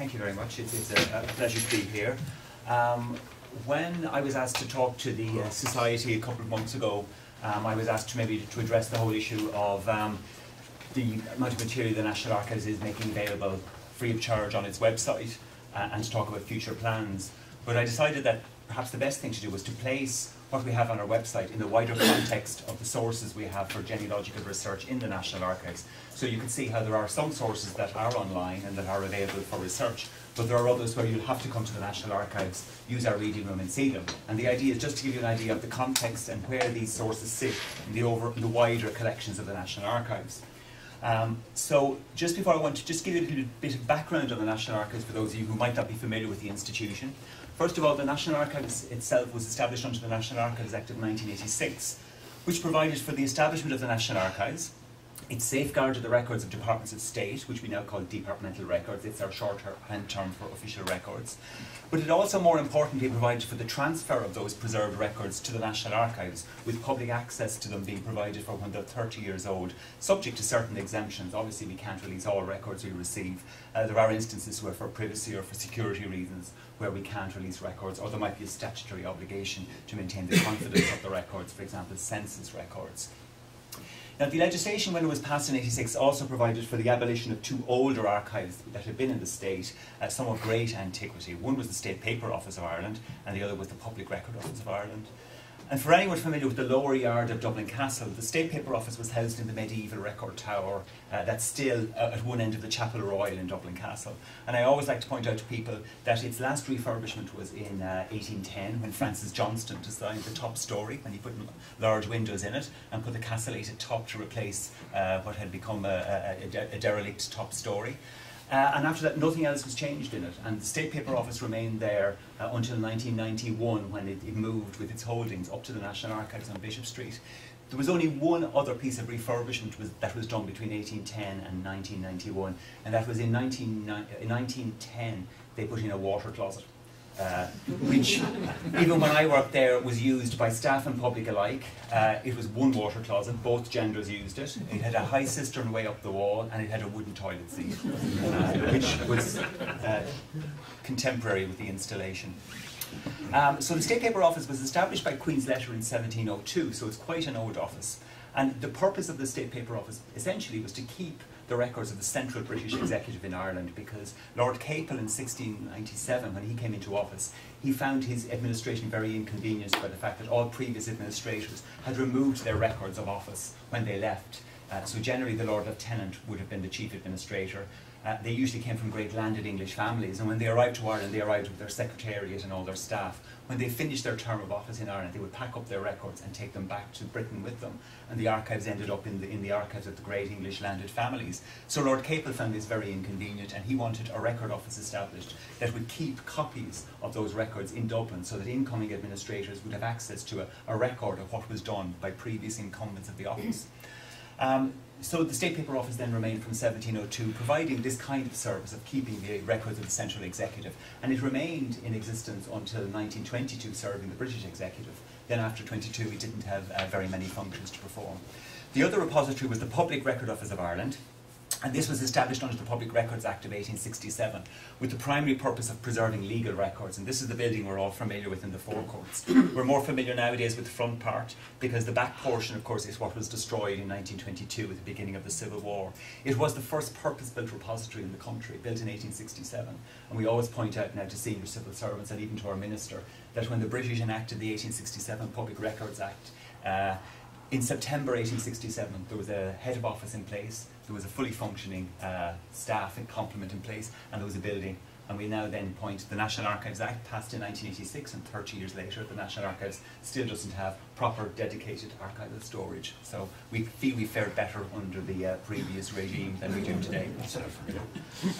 thank you very much. It's, it's a, a, pleasure to be here. Um, when I was asked to talk to the uh, Society a couple of months ago, um, I was asked to maybe to address the whole issue of um, the amount of material the National Archives is making available free of charge on its website uh, and to talk about future plans. But I decided that perhaps the best thing to do was to place what we have on our website in the wider context of the sources we have for genealogical research in the National Archives. So you can see how there are some sources that are online and that are available for research, but there are others where you'll have to come to the National Archives, use our reading room and see them. And the idea is just to give you an idea of the context and where these sources sit in the, over, in the wider collections of the National Archives. Um, so just before I want to just give you a little bit of background on the National Archives for those of you who might not be familiar with the institution. First of all, the National Archives itself was established under the National Archives Act of 1986, which provided for the establishment of the National Archives. It safeguarded the records of departments of state, which we now call departmental records. It's our shorthand term for official records. But it also, more importantly, provided for the transfer of those preserved records to the National Archives, with public access to them being provided for when they're 30 years old, subject to certain exemptions. Obviously, we can't release all records we receive. Uh, there are instances where, for privacy or for security reasons, where we can't release records, or there might be a statutory obligation to maintain the confidence of the records, for example, census records. Now, the legislation, when it was passed in 86, also provided for the abolition of two older archives that had been in the state, uh, some of great antiquity. One was the State Paper Office of Ireland, and the other was the Public Record Office of Ireland. And for anyone familiar with the lower yard of Dublin Castle, the State Paper Office was housed in the medieval record tower uh, that's still uh, at one end of the Chapel Royal in Dublin Castle. And I always like to point out to people that its last refurbishment was in uh, 1810 when Francis Johnston designed the top story, when he put large windows in it and put the castellated top to replace uh, what had become a, a, a, a derelict top story. Uh, and after that, nothing else was changed in it. And the State Paper Office remained there uh, until 1991 when it, it, moved with its holdings up to the National Archives on Bishop Street. There was only one other piece of refurbishment was, that was done between 1810 and 1991, and that was in 19, 1910 they put in a water closet. Uh, which, even when I worked there, was used by staff and public alike. Uh, it was one water closet, both genders used it. It had a high cistern way up the wall, and it had a wooden toilet seat, uh, which was uh, contemporary with the installation. Um, so the State Paper Office was established by Queen's Letter in 1702, so it's quite an old office. And the purpose of the State Paper Office essentially was to keep the records of the central British executive in Ireland because Lord Capel in 1697, when he came into office, he found his administration very inconvenienced by the fact that all previous administrators had removed their records of office when they left. Uh, so generally the Lord Lieutenant would have been the chief administrator. Uh, they usually came from great landed English families, and when they arrived to Ireland, they arrived with their secretariat and all their staff. When they finished their term of office in Ireland, they would pack up their records and take them back to Britain with them, and the archives ended up in the, in the archives of the great English landed families. So Lord Capel found this very inconvenient, and he wanted a record office established that would keep copies of those records in Dublin so that incoming administrators would have access to a, a record of what was done by previous incumbents of the office. Um, so the State Paper Office then remained from 1702, providing this kind of service of keeping the records of the central executive, and it remained in existence until 1922, serving the British executive. Then after 22, it didn't have uh, very many functions to perform. The other repository was the Public Record Office of Ireland, and this was established under the Public Records Act of 1867 with the primary purpose of preserving legal records. And this is the building we're all familiar with in the forecourts. we're more familiar nowadays with the front part because the back portion, of course, is what was destroyed in 1922 at the beginning of the Civil War. It was the first purpose-built repository in the country, built in 1867. And we always point out now to senior civil servants and even to our minister that when the British enacted the 1867 Public Records Act, uh, in September 1867, there was a head of office in place, there was a fully functioning uh, staff and complement in place, and there was a building and we now then point to the National Archives Act passed in 1986 and 30 years later the National Archives still doesn't have proper dedicated archival storage. So we feel we fared better under the uh, previous regime than we do today.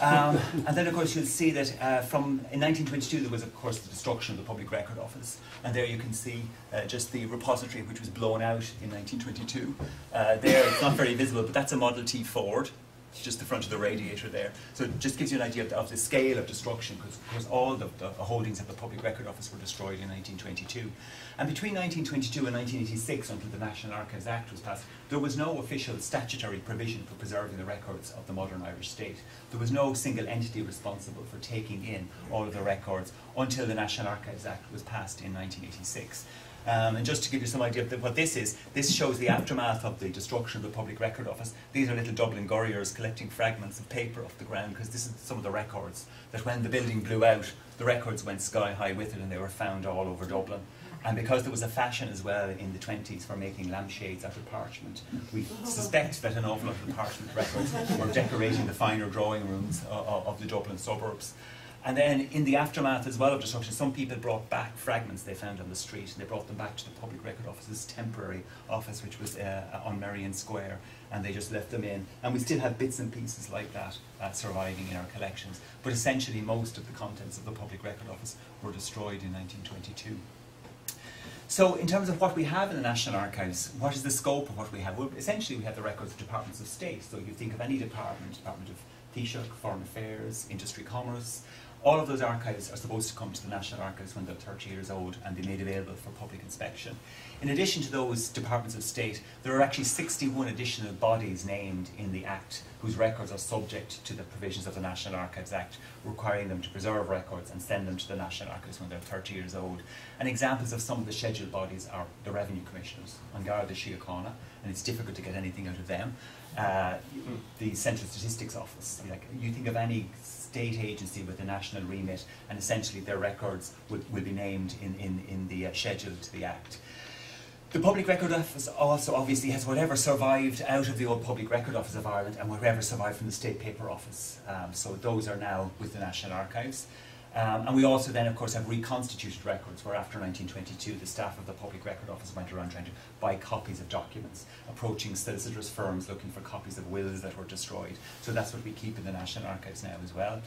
Um, and then of course you'll see that uh, from in 1922 there was of course the destruction of the Public Record Office and there you can see uh, just the repository which was blown out in 1922. Uh, there it's not very visible but that's a Model T Ford just the front of the radiator there. So it just gives you an idea of the, of the scale of destruction, because all the, the, holdings of the Public Record Office were destroyed in 1922. And between 1922 and 1986, until the National Archives Act was passed, there was no official statutory provision for preserving the records of the modern Irish state. There was no single entity responsible for taking in all of the records until the National Archives Act was passed in 1986. Um, and just to give you some idea of what this is, this shows the aftermath of the destruction of the Public Record Office. These are little Dublin Gurriers collecting fragments of paper off the ground because this is some of the records that when the building blew out, the records went sky high with it and they were found all over Dublin. And because there was a fashion as well in the 20s for making lampshades out of parchment, we suspect that an awful lot of the parchment records were decorating the finer drawing rooms of the Dublin suburbs. And then in the aftermath as well of destruction, some people brought back fragments they found on the street and they brought them back to the Public Record Office's temporary office, which was uh, on Merrion Square, and they just left them in. And we still have bits and pieces like that uh, surviving in our collections. But essentially, most of the contents of the Public Record Office were destroyed in 1922. So in terms of what we have in the National Archives, what is the scope of what we have? Well, essentially we have the records of departments of state. So you think of any department, Department of Taoiseach, Foreign Affairs, Industry, Commerce, all of those archives are supposed to come to the National Archives when they're 30 years old and be made available for public inspection. In addition to those departments of state, there are actually 61 additional bodies named in the Act whose records are subject to the provisions of the National Archives Act, requiring them to preserve records and send them to the National Archives when they're 30 years old. And examples of some of the scheduled bodies are the Revenue Commissioners, An Garda Síochána, and it's difficult to get anything out of them. Uh, the Central Statistics Office, like you think of any state agency with a national remit, and essentially their records will, be named in, in, in the uh, schedule to the Act. The Public Record Office also obviously has whatever survived out of the old Public Record Office of Ireland and whatever survived from the State Paper Office. Um, so those are now with the National Archives. Um, and we also then, of course, have reconstituted records where after 1922 the staff of the Public Record Office went around trying to buy copies of documents, approaching solicitors' firms looking for copies of wills that were destroyed. So that's what we keep in the National Archives now as well.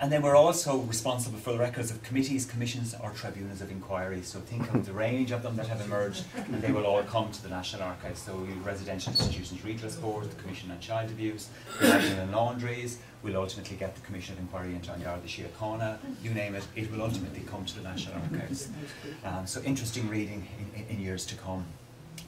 And then we're also responsible for the records of committees, commissions, or tribunals of inquiry. So think of the range of them that have emerged, and they will all come to the National Archives. So Residential Institutions Redress Board, the Commission on Child Abuse, the and Laundries, we'll ultimately get the Commission of Inquiry into An Garda Síochána, you name it, it will ultimately come to the National Archives. Um, so interesting reading in, in, in years to come.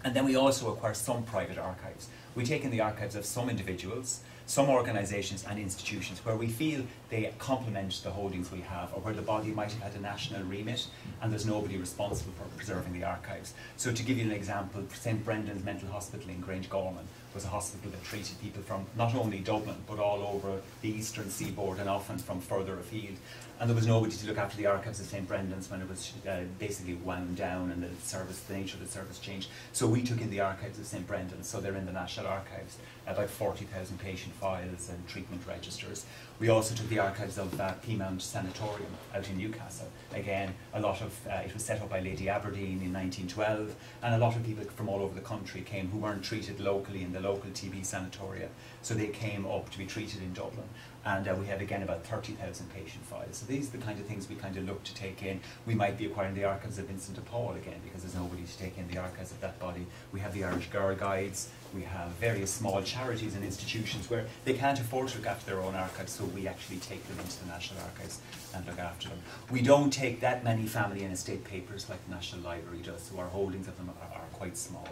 And then we also acquire some private archives. We take in the archives of some individuals, some organisations and institutions where we feel they complement the holdings we have or where the body might have had a national remit and there's nobody responsible for preserving the archives. So to give you an example, St Brendan's Mental Hospital in Grangegorman was a hospital that treated people from not only Dublin but all over the eastern seaboard and often from further afield. And there was nobody to look after the archives of St Brendan's when it was uh, basically wound down and the service, the nature of the service changed. So we took in the archives of St Brendan's, so they're in the National Archives, about 40,000 patient files and treatment registers. We also took the archives of uh, Peamount Sanatorium out in Newcastle. Again, a lot of, uh, it was set up by Lady Aberdeen in 1912, and a lot of people from all over the country came who weren't treated locally in the local TB sanatoria. So they came up to be treated in Dublin. And uh, we have again about 30,000 patient files. So these are the kind of things we kind of look to take in. We might be acquiring the archives of Vincent de Paul again because there's nobody to take in the archives of that body. We have the Irish Girl Guides, we have various small charities and institutions where they can't afford to look after their own archives, so we actually take them into the National Archives and look after them. We don't take that many family and estate papers like the National Library does, so our holdings of them are, are quite small.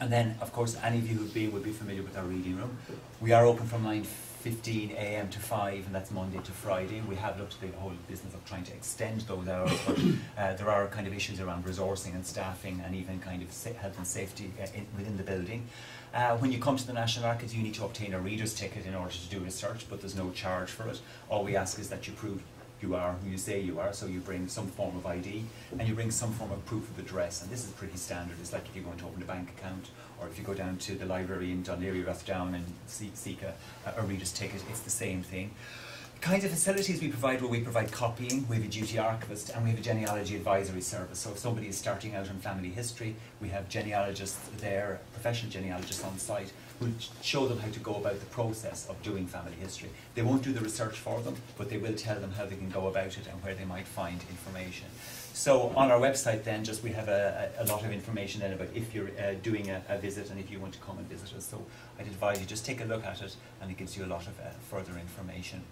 And then, of course, any of you who've been would be familiar with our reading room. We are open from 9.15 a.m. to 5, and that's Monday to Friday. We have looked at the whole business of trying to extend those hours, but uh, there are kind of issues around resourcing and staffing and even kind of health and safety uh, in, within the building. Uh, when you come to the National Archives, you need to obtain a reader's ticket in order to do research, but there's no charge for it. All we ask is that you prove you are who you say you are, so you bring some form of ID and you bring some form of proof of address, and this is pretty standard. It's like if you're going to open a bank account or if you go down to the library in Laoghaire Rathdown and seek, seek a, a reader's ticket, it's the same thing. Kinds of facilities we provide, well, we provide copying, we have a duty archivist, and we have a genealogy advisory service. So if somebody is starting out in family history, we have genealogists there, professional genealogists on site, who show them how to go about the process of doing family history. They won't do the research for them, but they will tell them how they can go about it and where they might find information. So on our website then, just we have a, a, lot of information then about if you're uh, doing a, a, visit and if you want to come and visit us. So I'd advise you just take a look at it and it gives you a lot of uh, further information.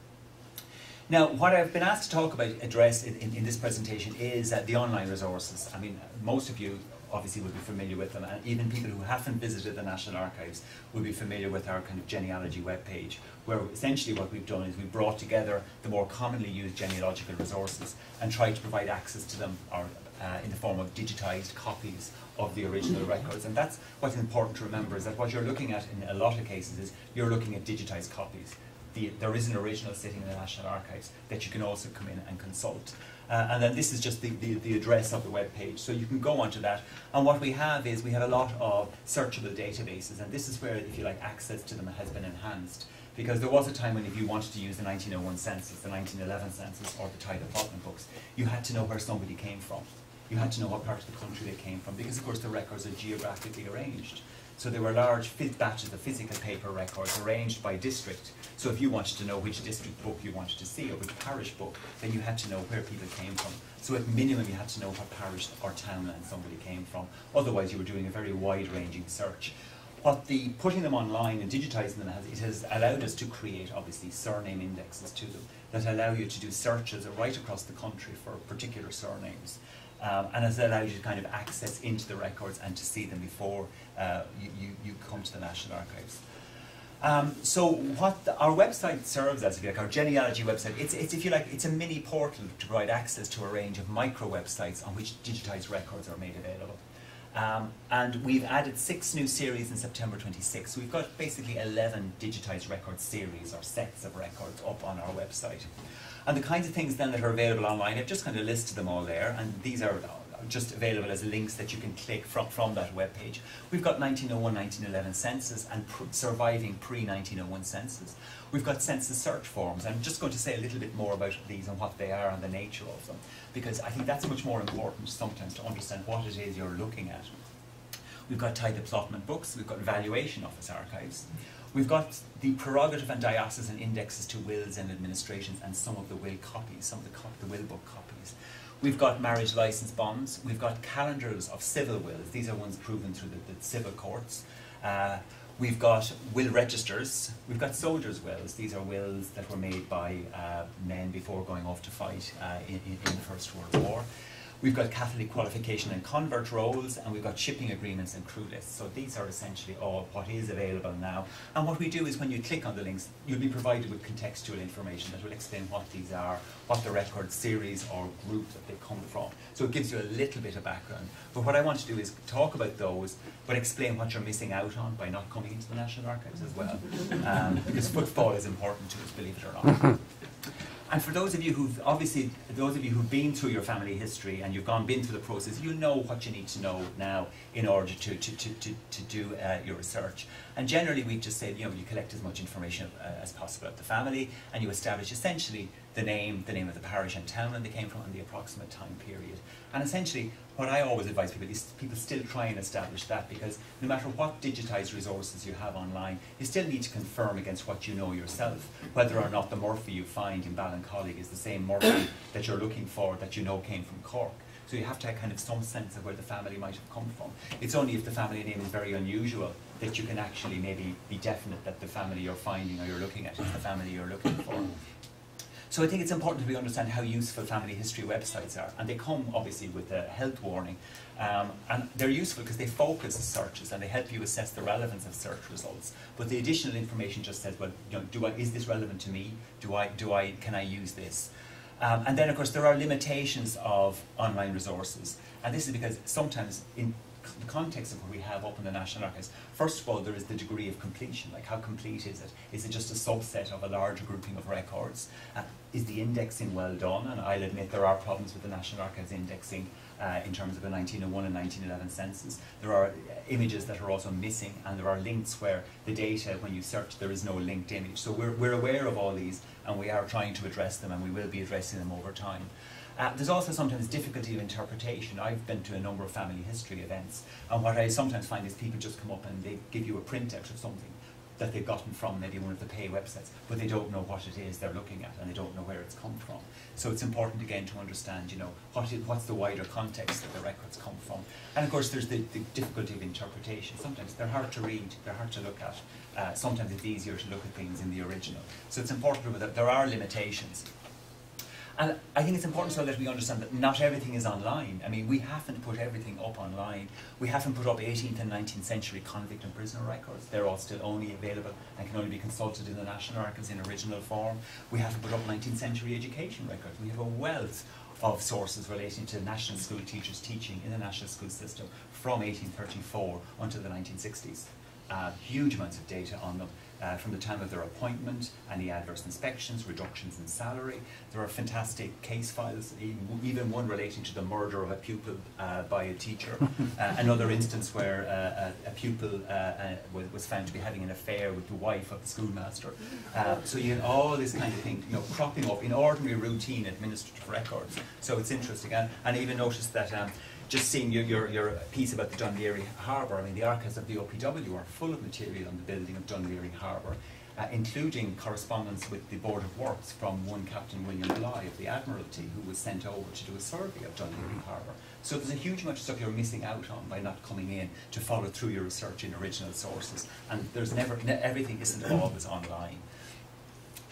Now, what I've been asked to talk about, address in, in, in this presentation is uh, the online resources. I mean, most of you obviously will be familiar with them, and even people who haven't visited the National Archives will be familiar with our kind of genealogy webpage, where essentially what we've done is we've brought together the more commonly used genealogical resources and tried to provide access to them or, uh, in the form of digitized copies of the original records. And that's what's important to remember is that what you're looking at in a lot of cases is you're looking at digitized copies the, there is an original sitting in the National Archives that you can also come in and consult. Uh, and then this is just the, the, the, address of the web page. So you can go onto that. And what we have is we have a lot of searchable databases. And this is where, if you like, access to them has been enhanced. Because there was a time when if you wanted to use the 1901 census, the 1911 census, or the Tithe Applotment books, you had to know where somebody came from. You had to know what part of the country they came from. Because, of course, the records are geographically arranged. So there were large batches of physical paper records arranged by district. So if you wanted to know which district book you wanted to see or which parish book, then you had to know where people came from. So at minimum you had to know what parish or townland somebody came from. Otherwise you were doing a very wide-ranging search. What the putting them online and digitizing them has, it has allowed us to create obviously surname indexes to them that allow you to do searches right across the country for particular surnames. Um, and it allows you to kind of access into the records and to see them before uh, you, you, you, come to the National Archives. Um, so what the, our website serves as, if you like, our genealogy website, it's, it's, if you like, it's a mini portal to provide access to a range of micro websites on which digitized records are made available. Um, and we've added six new series in September 26. So we've got basically 11 digitized record series or sets of records up on our website. And the kinds of things then that are available online, I've just kind of listed them all there, and these are just available as links that you can click from, from that web page. We've got 1901, 1911 census and pr surviving pre-1901 census. We've got census search forms. I'm just going to say a little bit more about these and what they are and the nature of them, because I think that's much more important sometimes to understand what it is you're looking at. We've got Tithe Applotment books, we've got Valuation Office archives. We've got the prerogative and diocesan indexes to wills and administrations and some of the will copies, some of the, the will book copies. We've got marriage license bonds. We've got calendars of civil wills. These are ones proven through the, the civil courts. Uh, we've got will registers. We've got soldiers' wills. These are wills that were made by uh, men before going off to fight uh, in, in, the First World War. We've got Catholic qualification and convert rolls, and we've got shipping agreements and crew lists. So these are essentially all what is available now. And what we do is when you click on the links, you'll be provided with contextual information that will explain what these are, what the record series or group that they come from. So it gives you a little bit of background. But what I want to do is talk about those, but explain what you're missing out on by not coming into the National Archives as well. Um, because footfall is important to us, believe it or not. And for those of you who've obviously, those of you who've been through your family history and you've gone been through the process, you know what you need to know now in order to, to, to, to, to do uh, your research. And generally we just say, you know, you collect as much information uh, as possible of the family and you establish essentially the name, the name of the parish and town where they came from and the approximate time period. And essentially what I always advise people is people still try and establish that because no matter what digitized resources you have online, you still need to confirm against what you know yourself, whether or not the Murphy you find in Ballincollig is the same Murphy that you're looking for that you know came from Cork. So you have to have kind of some sense of where the family might have come from. It's only if the family name is very unusual that you can actually maybe be definite that the family you're finding or you're looking at is the family you're looking for. So I think it's important that we understand how useful family history websites are. And they come obviously with a health warning. Um, and they're useful because they focus searches and they help you assess the relevance of search results. But the additional information just says, well, you know, do I, is this relevant to me? Do I, do I, can I use this? Um, and then of course there are limitations of online resources. And this is because sometimes in the context of what we have up in the National Archives, first of all, there is the degree of completion. Like, how complete is it? Is it just a subset of a larger grouping of records? Uh, is the indexing well done? And I'll admit there are problems with the National Archives indexing. uh, in terms of the 1901 and 1911 census. There are images that are also missing, and there are links where the data, when you search, there is no linked image. So we're, we're aware of all these, and we are trying to address them, and we will be addressing them over time. Uh, there's also sometimes difficulty of interpretation. I've been to a number of family history events, and what I sometimes find is people just come up and they give you a printout of something that they've gotten from maybe one of the pay websites, but they don't know what it is they're looking at and they don't know where it's come from. So it's important again to understand, you know, what is, what's the wider context that the records come from. And of course there's the, the difficulty of interpretation. Sometimes they're hard to read, they're hard to look at. Uh, sometimes it's easier to look at things in the original. So it's important to remember that there are limitations. And I think it's important so that we understand that not everything is online. I mean, we haven't put everything up online. We haven't put up 18th and 19th century convict and prisoner records. They're all still only available and can only be consulted in the National Archives in original form. We haven't put up 19th century education records. We have a wealth of sources relating to national school teachers teaching in the national school system from 1834 until the 1960s. Uh, huge amounts of data on them uh, from the time of their appointment, any adverse inspections, reductions in salary. There are fantastic case files, even one relating to the murder of a pupil uh, by a teacher. uh, another instance where uh, a, a, pupil uh, was found to be having an affair with the wife of the schoolmaster. so you all this kind of thing, you know, cropping up in ordinary routine administrative records. So it's interesting, and, and I even noticed that. Um, just seeing your, your, your piece about the Laoghaire Harbour, I mean, the archives of the OPW are full of material on the building of Laoghaire Harbour, uh, including correspondence with the Board of Works from one Captain William Bligh of the Admiralty, who was sent over to do a survey of Dún Laoghaire Harbour. So there's a huge amount of stuff you're missing out on by not coming in to follow through your research in original sources. And there's never, ne everything isn't always online.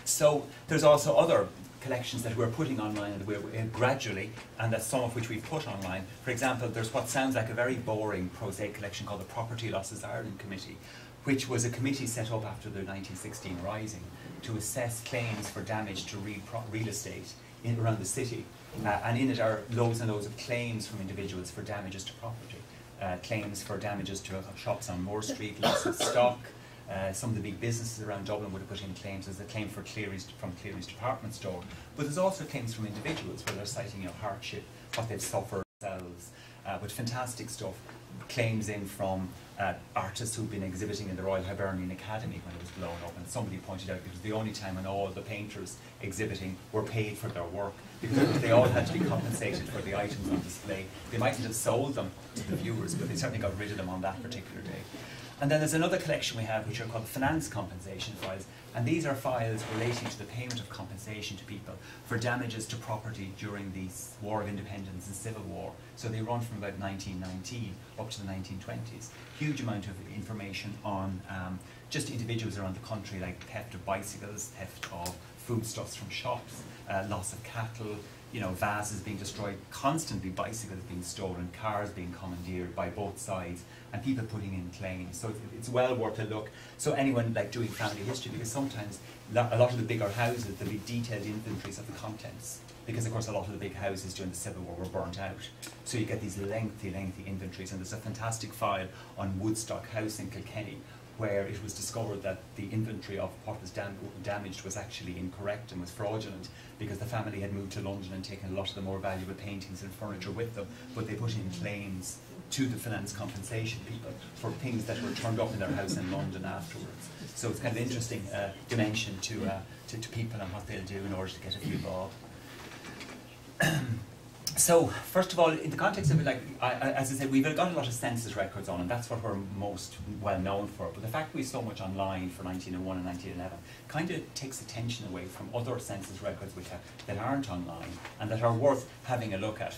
So there's also other collections that we're putting online and we're, uh, gradually, and that some of which we've put online. For example, there's what sounds like a very boring, prosaic collection called the Property Losses Ireland Committee, which was a committee set up after the 1916 Rising to assess claims for damage to real, real estate in, around the city. Uh, and in it are loads and loads of claims from individuals for damages to property. Uh, claims for damages to uh, shops on Moore Street, loss of stock, uh, some of the big businesses around Dublin would have put in claims. There's a claim for Clerys, from Clerys department store, but there's also claims from individuals where they're citing you know, hardship, what they've suffered themselves, uh, but fantastic stuff. Claims in from uh, artists who've been exhibiting in the Royal Hibernian Academy when it was blown up, and somebody pointed out it was the only time when all the painters exhibiting were paid for their work because they all had to be compensated for the items on display. They mightn't have sold them to the viewers, but they certainly got rid of them on that particular day. And then there's another collection we have which are called finance compensation files. And these are files relating to the payment of compensation to people for damages to property during the War of Independence and Civil War. So they run from about 1919 up to the 1920s. Huge amount of information on um, just individuals around the country, like theft of bicycles, theft of foodstuffs from shops, uh, loss of cattle, you know, vases being destroyed, constantly bicycles being stolen, cars being commandeered by both sides, and people putting in claims. So it's, well worth a look. So anyone like doing family history, because sometimes a lot of the bigger houses, there'll be detailed inventories of the contents. Because of course a lot of the big houses during the Civil War were burnt out. So you get these lengthy, lengthy inventories, and there's a fantastic file on Woodstock House in Kilkenny, where it was discovered that the inventory of what was dam damaged was actually incorrect and was fraudulent because the family had moved to London and taken a lot of the more valuable paintings and furniture with them, but they put in claims to the finance compensation people for things that were turned up in their house in London afterwards. So it's kind of interesting uh, dimension to, uh, to, to people and what they'll do in order to get a few bob. so first of all, in the context of it, like I, as I said, we've got a lot of census records on, and that's what we're most well known for. But the fact we have so much online for 1901 and 1911 kind of takes attention away from other census records which that aren't online and that are worth having a look at.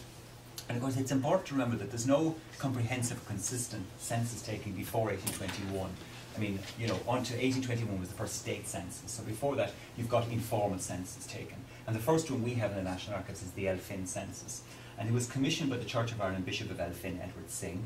And of course, it's important to remember that there's no comprehensive, consistent census taking before 1821. I mean, you know, to 1821 was the first state census. So before that, you've got informal census taken. And the first one we have in the National Archives is the Elphin census. And it was commissioned by the Church of Ireland Bishop of Elphin, Edward Synge.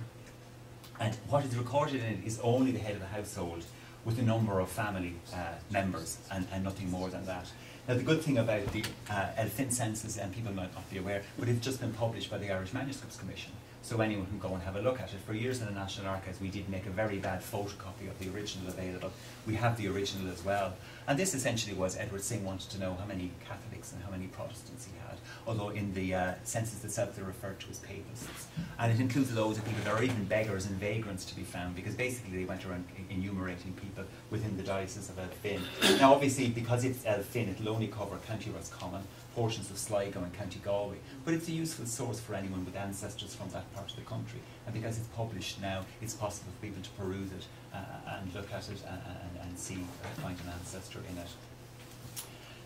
And what is recorded in it is only the head of the household with a number of family uh, members and, and nothing more than that. Now the good thing about the uh, census, and people might not be aware, but it's just been published by the Irish Manuscripts Commission, so anyone can go and have a look at it. For years in the National Archives, we did make a very bad photocopy of the original available. We have the original as well. And this essentially was Edward Synge wanted to know how many Catholics and how many Protestants he had, although in the uh, census itself they're referred to as papists. And it includes loads of people, there are even beggars and vagrants to be found, because basically they went around enumerating people within the Diocese of Elphin. Now obviously, because it's Elphin, it'll only cover County Roscommon, portions of Sligo and County Galway. But it's a useful source for anyone with ancestors from that part of the country. And because it's published now, it's possible for people to peruse it uh, and look at it and, and, and see, uh, find an ancestor in it.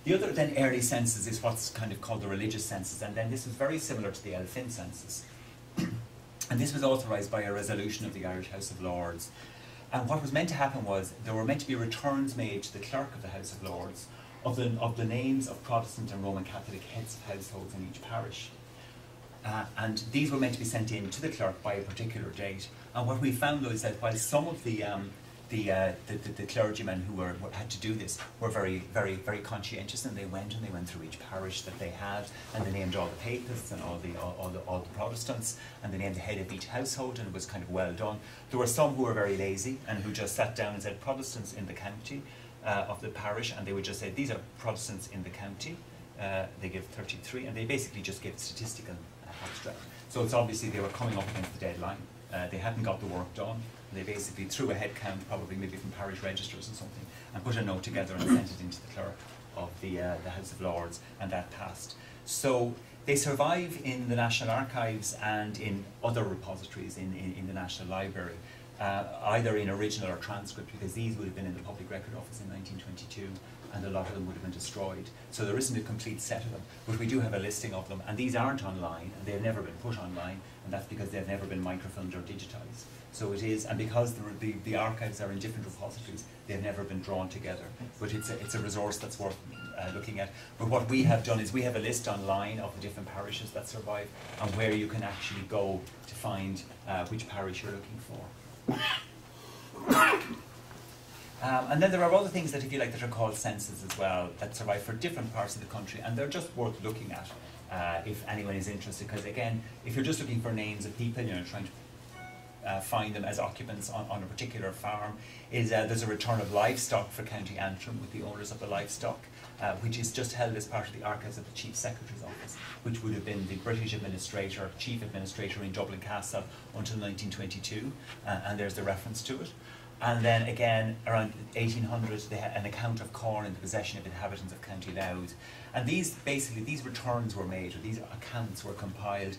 The other then early census is what's kind of called the religious census, and then this was very similar to the Elphin census. and this was authorised by a resolution of the Irish House of Lords. And what was meant to happen was there were meant to be returns made to the clerk of the House of Lords of the, of the names of Protestant and Roman Catholic heads of households in each parish. Uh, and these were meant to be sent in to the clerk by a particular date. And what we found though is that while some of the um, the, uh, the, the, the, clergymen who were, had to do this were very, very, very conscientious, and they went and they went through each parish that they had, and they named all the papists and all the all, all, the all the Protestants, and they named the head of each household, and it was kind of well done. There were some who were very lazy and who just sat down and said Protestants in the county, uh, of the parish, and they would just say, these are Protestants in the county. Uh, they give 33, and they basically just give statistical abstract. So it's obviously they were coming up against the deadline. Uh, they hadn't got the work done. They basically threw a head count, probably maybe from parish registers or something, and put a note together and sent it into the clerk of the, uh, the House of Lords, and that passed. So they survive in the National Archives and in other repositories in, in, in the National Library uh, either in original or transcript, because these would have been in the Public Record Office in 1922, and a lot of them would have been destroyed. So there isn't a complete set of them, but we do have a listing of them, and these aren't online, and they've never been put online, and that's because they've never been microfilmed or digitized. So it is, and because the, the, the archives are in different repositories, they've never been drawn together. But it's a, it's a resource that's worth uh, looking at. But what we have done is we have a list online of the different parishes that survive, and where you can actually go to find uh, which parish you're looking for. Um, and then there are other things that, if you like, that are called censuses as well that survive for different parts of the country, and they're just worth looking at uh, if anyone is interested. Because again, if you're just looking for names of people, you know, trying to uh, find them as occupants on, on a particular farm, is uh, there's a return of livestock for County Antrim with the owners of the livestock uh, which is just held as part of the archives of the Chief Secretary's Office, which would have been the British administrator, Chief Administrator in Dublin Castle until 1922, uh, and there's the reference to it. And then again, around 1800, they had an account of corn in the possession of inhabitants of County Louth. And these, basically, these returns were made, or these accounts were compiled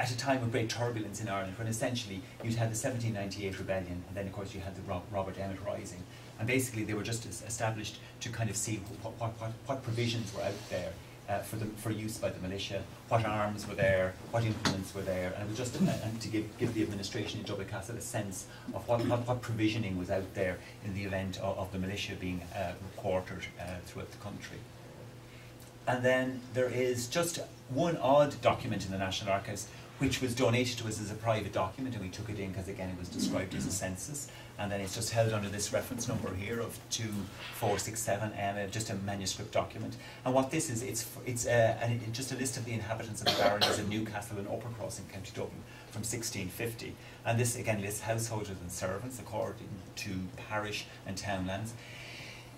at a time of great turbulence in Ireland, when essentially you'd had the 1798 rebellion, and then of course you had the Robert Emmet Rising, and basically they were just established to kind of see what, what, what, what provisions were out there uh, for, the, for use by the militia, what arms were there, what implements were there, and it was just and to give, give the administration in Dublin Castle a sense of what, what, what provisioning was out there in the event of, of the militia being uh, quartered uh, throughout the country. And then there is just one odd document in the National Archives which was donated to us as a private document, and we took it in because again it was described as a census, and then it's just held under this reference number here of 2467, um, just a manuscript document. And what this is, it's it's uh, just a list of the inhabitants of the baronies of Newcastle and Uppercross in County Dublin from 1650. And this again lists householders and servants according to parish and townlands.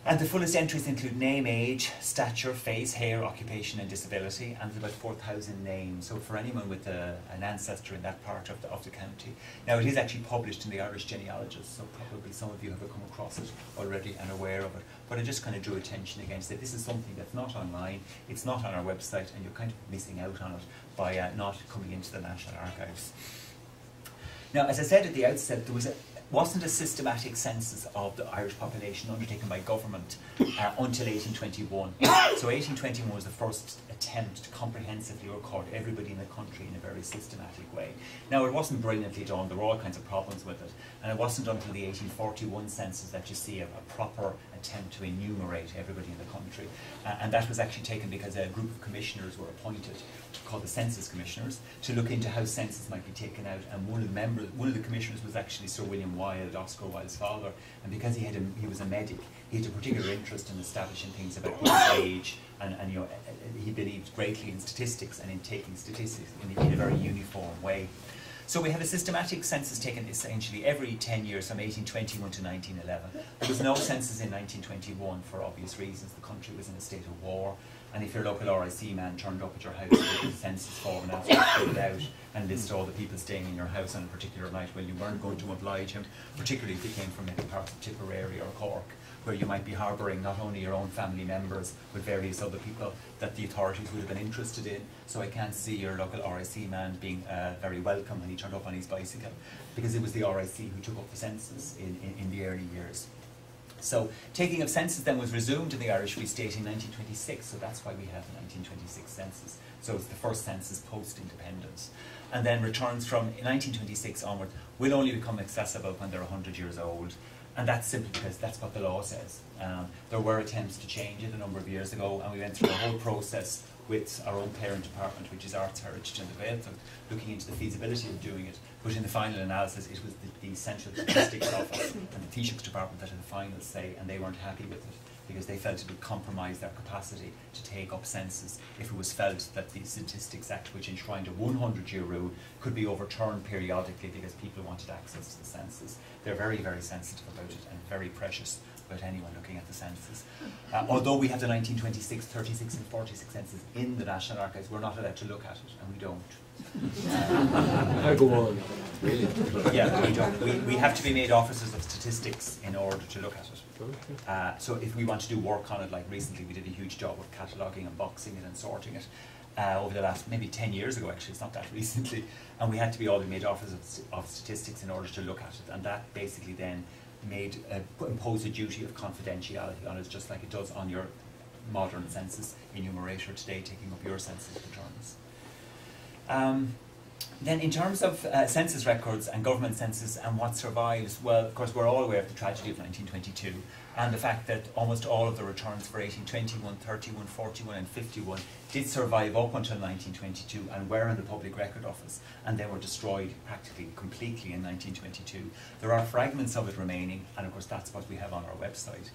And the fullest entries include name, age, stature, face, hair, occupation and disability, and there's about 4,000 names. So for anyone with a, an ancestor in that part of the, of the county. Now it is actually published in the Irish Genealogist, so probably some of you have come across it already and aware of it. But I just kind of drew attention against it. This is something that's not online, it's not on our website, and you're kind of missing out on it by uh, not coming into the National Archives. Now, as I said at the outset, there was a, wasn't a systematic census of the Irish population undertaken by government uh, until 1821. So 1821 was the first attempt to comprehensively record everybody in the country in a very systematic way. Now it wasn't brilliantly done, there were all kinds of problems with it, and it wasn't until the 1841 census that you see a, a proper attempt to enumerate everybody in the country. Uh, and that was actually taken because a group of commissioners were appointed, called the census commissioners, to look into how census might be taken out. And one of the members, one of the commissioners was actually Sir William Wilde, Oscar Wilde's father. And because he had a, he was a medic, he had a particular interest in establishing things about age, and, and you know, he believed greatly in statistics and in taking statistics in, in a very uniform way. So we have a systematic census taken essentially every 10 years from 1821 to 1911. There was no census in 1921 for obvious reasons. The country was in a state of war. And if your local RIC man turned up at your house with a census form and asked you to fill it out and list all the people staying in your house on a particular night, well, you weren't going to oblige him, particularly if he came from maybe parts of Tipperary or Cork, where you might be harbouring not only your own family members, but various other people that the authorities would have been interested in. So I can't see your local RIC man being uh, very welcome when he turned up on his bicycle, because it was the RIC who took up the census in, in, in the early years. So taking of census then was resumed in the Irish Free State in 1926, so that's why we have the 1926 census. So it's the first census post-independence. And then returns from 1926 onward will only become accessible when they're 100 years old. And that's simply because that's what the law says. Um, there were attempts to change it a number of years ago, and we went through a whole process with our own parent department, which is Arts, Heritage and the Gaeltacht, looking into the feasibility of doing it. But in the final analysis, it was the, the Central Statistics Office and the Taoiseach's department that had the final say, and they weren't happy with it because they felt it would compromise their capacity to take up census if it was felt that the Statistics Act, which enshrined a 100-year rule, could be overturned periodically because people wanted access to the census. They're very, very sensitive about it and very precious about anyone looking at the census. Uh, although we have the 1926, 36 and 46 census in the National Archives, we're not allowed to look at it, and we don't. I go on. Really? Yeah, we don't. We, we have to be made officers of statistics in order to look at it. Uh, so if we want to do work on it, like recently we did a huge job of cataloguing and boxing it and sorting it uh, over the last maybe 10 years ago actually, it's not that recently, and we had to be all be made officers of, of statistics in order to look at it, and that basically then made, uh, imposed a duty of confidentiality on us, just like it does on your modern census enumerator today, taking up your census returns. Um, then, in terms of uh, census records and government census and what survives, well, of course, we're all aware of the tragedy of 1922 and the fact that almost all of the returns for 1821, 31, 41, and 51 did survive up until 1922 and were in the Public Record Office and they were destroyed practically completely in 1922. There are fragments of it remaining, and of course, that's what we have on our website.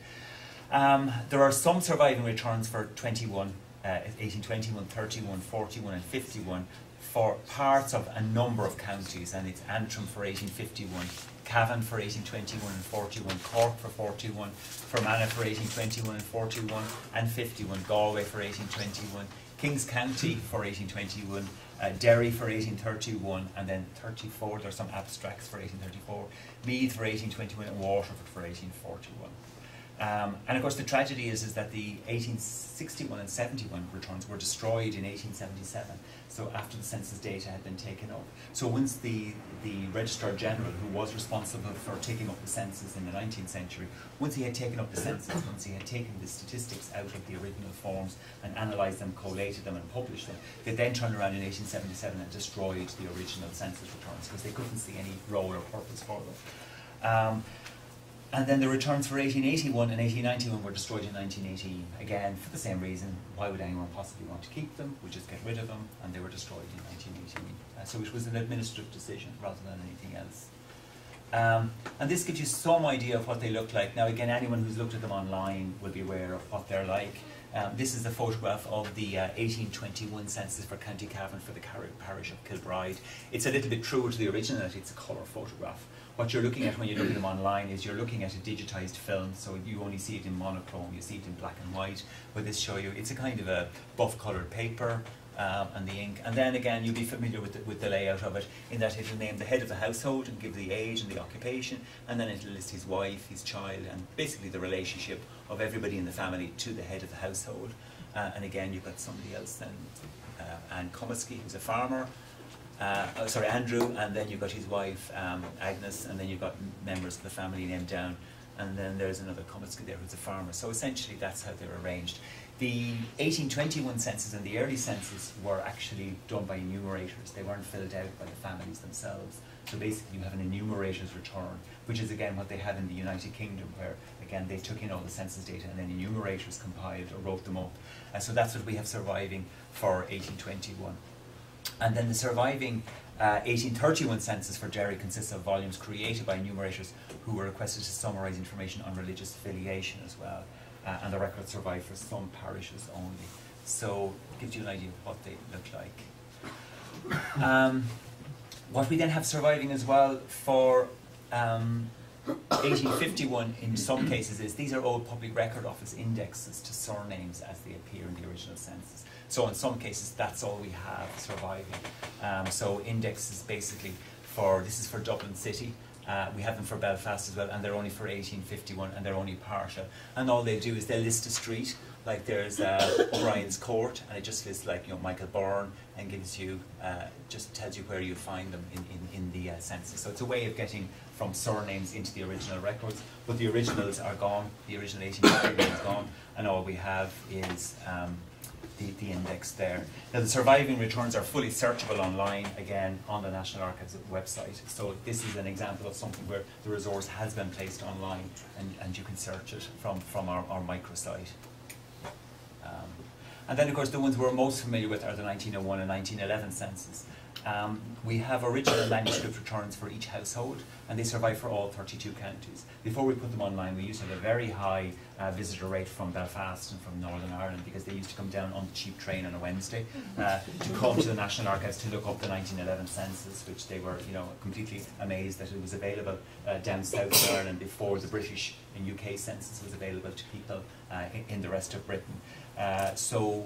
Um, there are some surviving returns for 21, uh, 1821, 31, 41, and 51 for parts of a number of counties, and it's Antrim for 1851, Cavan for 1821 and 41, Cork for 41, Fermanagh for 1821 and 41, and 51, Galway for 1821, Kings County for 1821, uh, Derry for 1831, and then 34, there's some abstracts for 1834, Meath for 1821, and Waterford for 1841. Um, and of course, the tragedy is, is that the 1861 and 71 returns were destroyed in 1877. So after the census data had been taken up. So once the, the Registrar General, who was responsible for taking up the census in the 19th century, once he had taken up the census, once he had taken the statistics out of the original forms and analysed them, collated them and published them, they then turned around in 1877 and destroyed the original census returns because they couldn't see any role or purpose for them. Um, and then the returns for 1881 and 1891 were destroyed in 1918. Again, for the same reason, why would anyone possibly want to keep them? We just get rid of them, and they were destroyed in 1918. Uh, so it was an administrative decision rather than anything else. Um, and this gives you some idea of what they look like. Now, again, anyone who's looked at them online will be aware of what they're like. Um, this is a photograph of the uh, 1821 census for County Cavan for the parish of Kilbride. It's a little bit truer to the original, it's a colour photograph what you're looking at when you look at them online is you're looking at a digitized film, so you only see it in monochrome, you see it in black and white. But this show you it's a kind of a buff coloured paper. Um, and the ink, and then again you'll be familiar with the, with the layout of it in that it'll name the head of the household and give the age and the occupation, and then it'll list his wife, his child, and basically the relationship of everybody in the family to the head of the household. Uh, and again, you've got somebody else then, uh, Anne Comiskey, who's a farmer, uh, oh, sorry, Andrew, and then you've got his wife, um, Agnes, and then you've got members of the family named down, and then there's another Comiskey there who's a farmer. So essentially, that's how they're arranged. The 1821 census and the early census were actually done by enumerators. They weren't filled out by the families themselves. So basically, you have an enumerator's return, which is again what they had in the United Kingdom, where again they took in all the census data and then enumerators compiled or wrote them up. And so that's what we have surviving for 1821. And then the surviving uh, 1831 census for Derry consists of volumes created by enumerators who were requested to summarise information on religious affiliation as well. Uh, and the records survive for some parishes only. So it gives you an idea of what they look like. Um, what we then have surviving as well for um, 1851 in some cases is these are old public record office indexes to surnames as they appear in the original census. So in some cases that's all we have surviving. Um, so indexes basically for, this is for Dublin City, uh, we have them for Belfast as well, and they're only for 1851, and they're only partial. And all they do is they list a street, like there's uh, O'Brien's Court, and it just lists like you know Michael Byrne, and gives you uh, just tells you where you find them in in, in the uh, census. So it's a way of getting from surnames into the original records, but the originals are gone. The original 1851 is gone, and all we have is. Um, the, the index there. Now the surviving returns are fully searchable online, again, on the National Archives website. So this is an example of something where the resource has been placed online and, and you can search it from, from our, our microsite. Um, and then of course the ones we're most familiar with are the 1901 and 1911 census. Um, we have original manuscript returns for each household, and they survive for all 32 counties. Before we put them online, we used to have a very high uh, visitor rate from Belfast and from Northern Ireland because they used to come down on the cheap train on a Wednesday uh, to come to the National Archives to look up the 1911 census, which they were, you know, completely amazed that it was available uh, down south of Ireland before the British and UK census was available to people uh, in, in the rest of Britain. Uh, so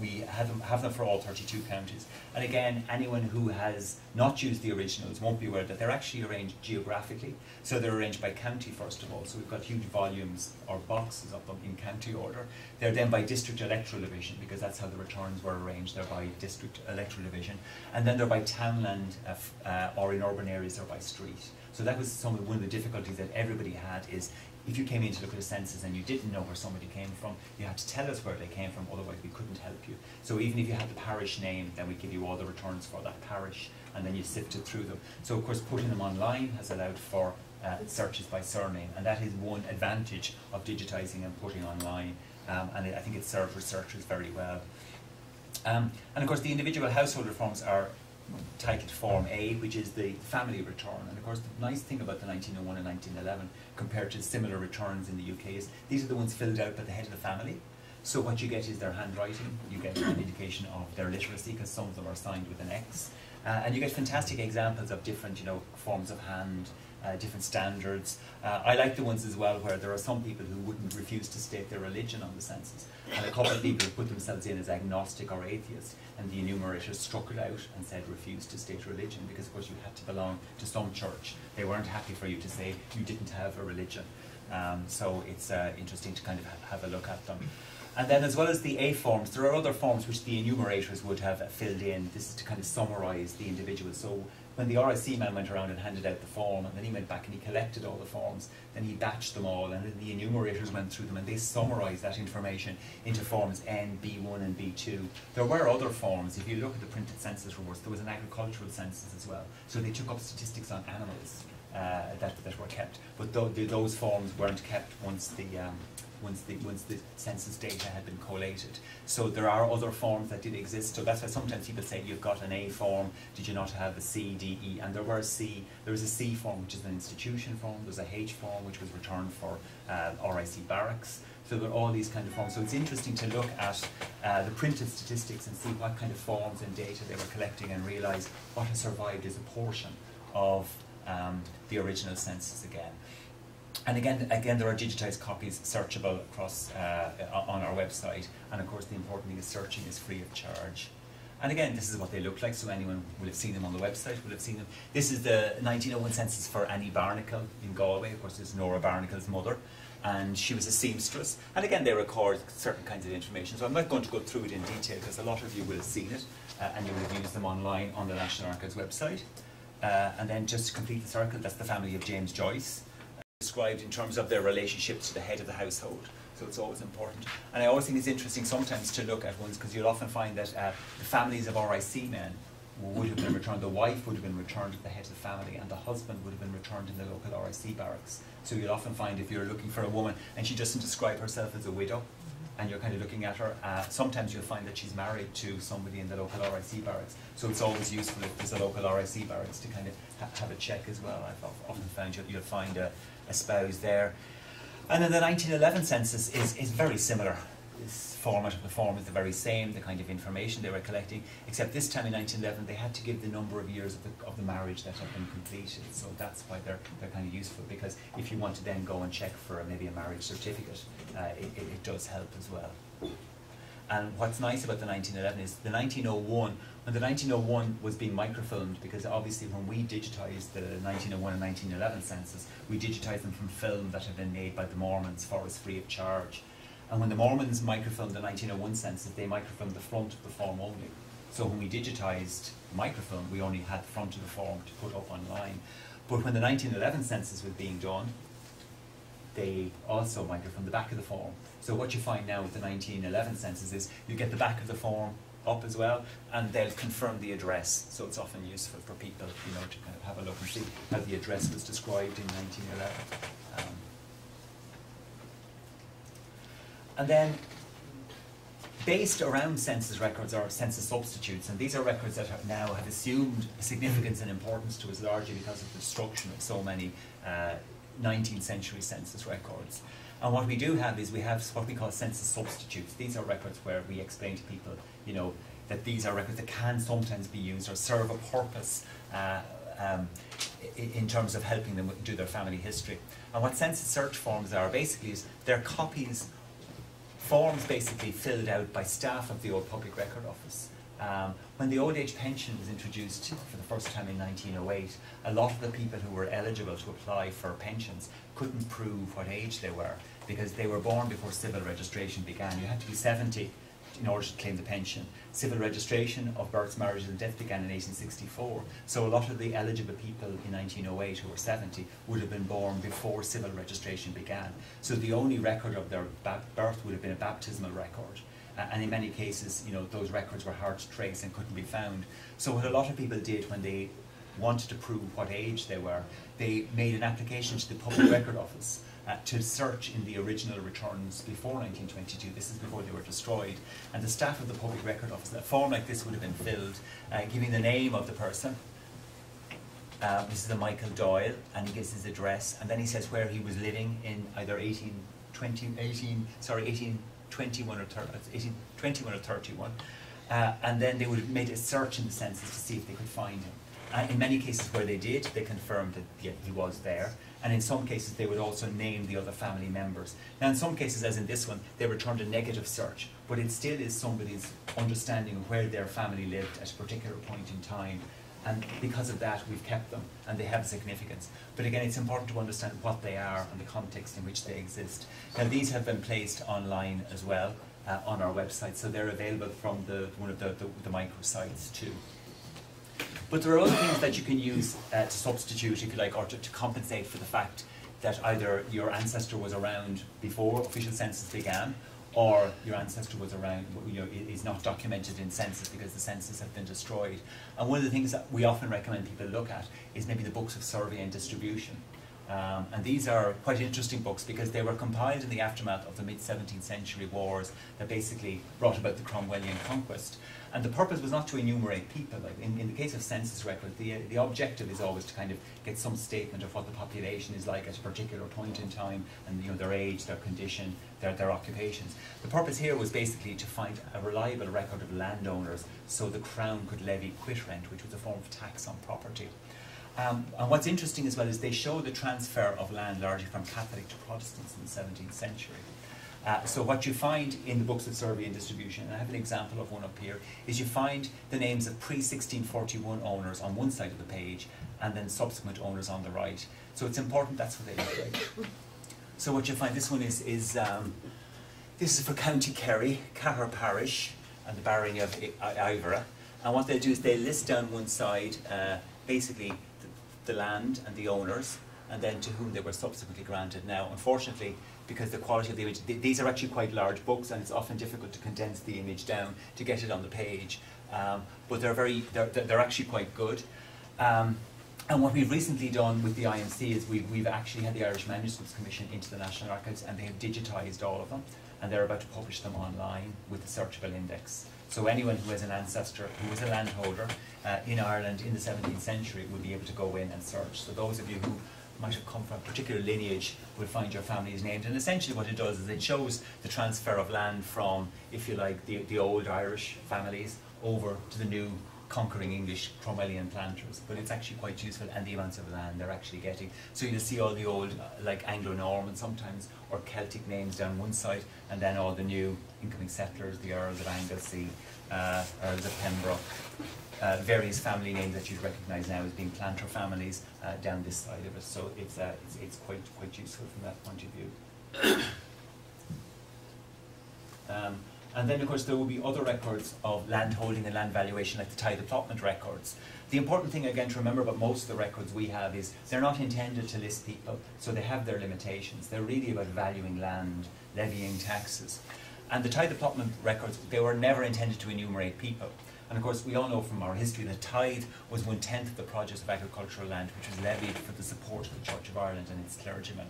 we have them, have them for all 32 counties. And again, anyone who has not used the originals won't be aware that they're actually arranged geographically. So they're arranged by county first of all. So we've got huge volumes or boxes of them in county order. They're then by district electoral division because that's how the returns were arranged. They're by district electoral division. And then they're by townland uh, uh, or in urban areas or by street. So that was some of, one of the difficulties that everybody had is if you came in to look at a census and you didn't know where somebody came from, you had to tell us where they came from, otherwise we couldn't help you. So even if you had the parish name, then we'd give you all the returns for that parish, and then you sifted through them. So of course putting them online has allowed for uh, searches by surname, and that is one advantage of digitising and putting online, um, and it, I think it served researchers very well. Um, and of course the individual household forms are titled Form A, which is the family return. And of course, the nice thing about the 1901 and 1911 compared to similar returns in the UK is these are the ones filled out by the head of the family. So what you get is their handwriting, you get an indication of their literacy because some of them are signed with an X. Uh, and you get fantastic examples of different, you know, forms of hand, uh, different standards. Uh, I like the ones as well where there are some people who wouldn't refuse to state their religion on the census, and a couple of people who put themselves in as agnostic or atheist, and the enumerators struck it out and said refuse to state religion because, of course, you had to belong to some church. They weren't happy for you to say you didn't have a religion. Um, so it's uh, interesting to kind of ha- have a look at them. And then, as well as the A forms, there are other forms which the enumerators would have filled in. This is to kind of summarise the individual. So when the RIC man went around and handed out the form, and then he went back and he collected all the forms, then he batched them all, and then the enumerators went through them and they summarised that information into forms N, B1, and B2. There were other forms. If you look at the printed census reports, there was an agricultural census as well. So they took up statistics on animals uh, that, that were kept, but th- those forms weren't kept once the um, once the once the census data had been collated. So there are other forms that did exist. So that's why sometimes people say you've got an A form. Did you not have a C, D, E? And there were C. There was a C form, which is an institution form. There's a H form, which was returned for uh, RIC barracks. So there are all these kind of forms. So it's interesting to look at uh, the printed statistics and see what kind of forms and data they were collecting and realise what has survived as a portion of um, the original census again. And again, again, there are digitized copies searchable across uh, on our website. And of course, the important thing is searching is free of charge. And again, this is what they look like, so anyone will have seen them on the website, will have seen them. This is the 1901 census for Annie Barnacle in Galway. Of course, this is Nora Barnacle's mother. And she was a seamstress. And again, they record certain kinds of information. So I'm not going to go through it in detail because a lot of you will have seen it uh, and you will have used them online on the National Archives website. Uh, and then just to complete the circle, that's the family of James Joyce described in terms of their relationship to the head of the household. So it's always important. And I always think it's interesting sometimes to look at ones because you'll often find that uh, the families of RIC men would have been returned, the wife would have been returned to the head of the family, and the husband would have been returned in the local RIC barracks. So you'll often find if you're looking for a woman and she doesn't describe herself as a widow, and you're kind of looking at her, uh, sometimes you'll find that she's married to somebody in the local RIC barracks. So it's always useful if there's a local RIC barracks to kind of ha- have a check as well. I've often found you'll, you'll find a, a spouse there. And then the 1911 census is, is very similar this format of the form is the very same, the kind of information they were collecting, except this time in 1911 they had to give the number of years of the, of the marriage that had been completed. So that's why they're, they're kind of useful, because if you want to then go and check for maybe a marriage certificate, uh, it, it, it does help as well. And what's nice about the 1911 is the 1901, when the 1901 was being microfilmed, because obviously when we digitised the 1901 and 1911 census, we digitised them from film that had been made by the Mormons for us free of charge. And when the Mormons microfilmed the 1901 census, they microfilmed the front of the form only. So when we digitised microfilm, we only had the front of the form to put up online. But when the 1911 census was being done, they also microfilmed the back of the form. So what you find now with the 1911 census is you get the back of the form up as well, and they'll confirm the address. So it's often useful for people, you know, to kind of have a look and see how the address was described in 1911. Um, and then, based around census records are census substitutes, and these are records that have now have assumed significance and importance to us largely because of the destruction of so many uh, 19th century census records. And what we do have is we have what we call census substitutes. These are records where we explain to people, you know, that these are records that can sometimes be used or serve a purpose uh, um, in terms of helping them do their family history. And what census search forms are basically is they're copies forms basically filled out by staff of the old Public Record Office. Um, when the old age pension was introduced for the first time in 1908, a lot of the people who were eligible to apply for pensions couldn't prove what age they were because they were born before civil registration began. You had to be 70 in order to claim the pension. Civil registration of births, marriages and deaths began in 1864. So a lot of the eligible people in 1908 who were 70 would have been born before civil registration began. So the only record of their birth would have been a baptismal record. And in many cases, you know, those records were hard to trace and couldn't be found. So what a lot of people did when they wanted to prove what age they were, they made an application to the Public Record Office uh, to search in the original returns before 1922. This is before they were destroyed. And the staff of the Public Record Office, a form like this would have been filled, uh, giving the name of the person. Uh, this is a Michael Doyle, and he gives his address, and then he says where he was living in either 1820, 18, sorry, 1821 or, 1821 or 31. Uh, and then they would have made a search in the census to see if they could find him. Uh, in many cases where they did, they confirmed that yeah, he was there. And in some cases, they would also name the other family members. Now, in some cases, as in this one, they returned a negative search, but it still is somebody's understanding of where their family lived at a particular point in time. And because of that, we've kept them, and they have significance. But again, it's important to understand what they are and the context in which they exist. Now, these have been placed online as well uh, on our website, so they're available from the, one of the, the, the microsites too. But there are other things that you can use uh, to substitute, if you like, or to, to, compensate for the fact that either your ancestor was around before official census began, or your ancestor was around, you know, is not documented in census because the census have been destroyed. And one of the things that we often recommend people look at is maybe the books of survey and distribution. Um, and these are quite interesting books because they were compiled in the aftermath of the mid 17th century wars that basically brought about the Cromwellian conquest. And the purpose was not to enumerate people. Like in, in the case of census records, the, the objective is always to kind of get some statement of what the population is like at a particular point in time and you know, their age, their condition, their, their occupations. The purpose here was basically to find a reliable record of landowners so the Crown could levy quit rent, which was a form of tax on property. Um, and what's interesting as well is they show the transfer of land largely from Catholic to Protestants in the 17th century. Uh, so what you find in the books of survey and distribution, and I have an example of one up here, is you find the names of pre-1641 owners on one side of the page and then subsequent owners on the right. So it's important that's what they look like. So what you find, this one is, is um, this is for County Kerry, Cahir Parish, and the barony of I Iveragh. And what they do is they list down one side uh, basically the, the land and the owners, and then to whom they were subsequently granted. Now, unfortunately, because the quality of the image, th these are actually quite large books and it's often difficult to condense the image down to get it on the page. Um, but they're very, they're, they're actually quite good. Um, and what we've recently done with the IMC is we've, we've actually had the Irish Manuscripts Commission into the National Archives and they have digitised all of them and they're about to publish them online with the searchable index. So anyone who has an ancestor who was a landholder uh, in Ireland in the 17th century would be able to go in and search. So those of you who might have come from a particular lineage will find your family's named. And essentially what it does is it shows the transfer of land from, if you like, the, the old Irish families over to the new conquering English Cromwellian planters, but it's actually quite useful and the amounts of land they're actually getting. So you'll see all the old, uh, like Anglo-Norman sometimes, or Celtic names down one side, and then all the new incoming settlers, the Earls of Anglesey, uh, Earls of Pembroke, uh, various family names that you'd recognise now as being planter families uh, down this side of it. So it's, uh, it's, it's quite, quite useful from that point of view. um, and then, of course, there will be other records of land holding and land valuation, like the tithe applotment records. The important thing, again, to remember about most of the records we have is they're not intended to list people, so they have their limitations. They're really about valuing land, levying taxes. And the tithe applotment records, they were never intended to enumerate people. And of course, we all know from our history that tithe was one tenth of the produce of agricultural land, which was levied for the support of the Church of Ireland and its clergymen.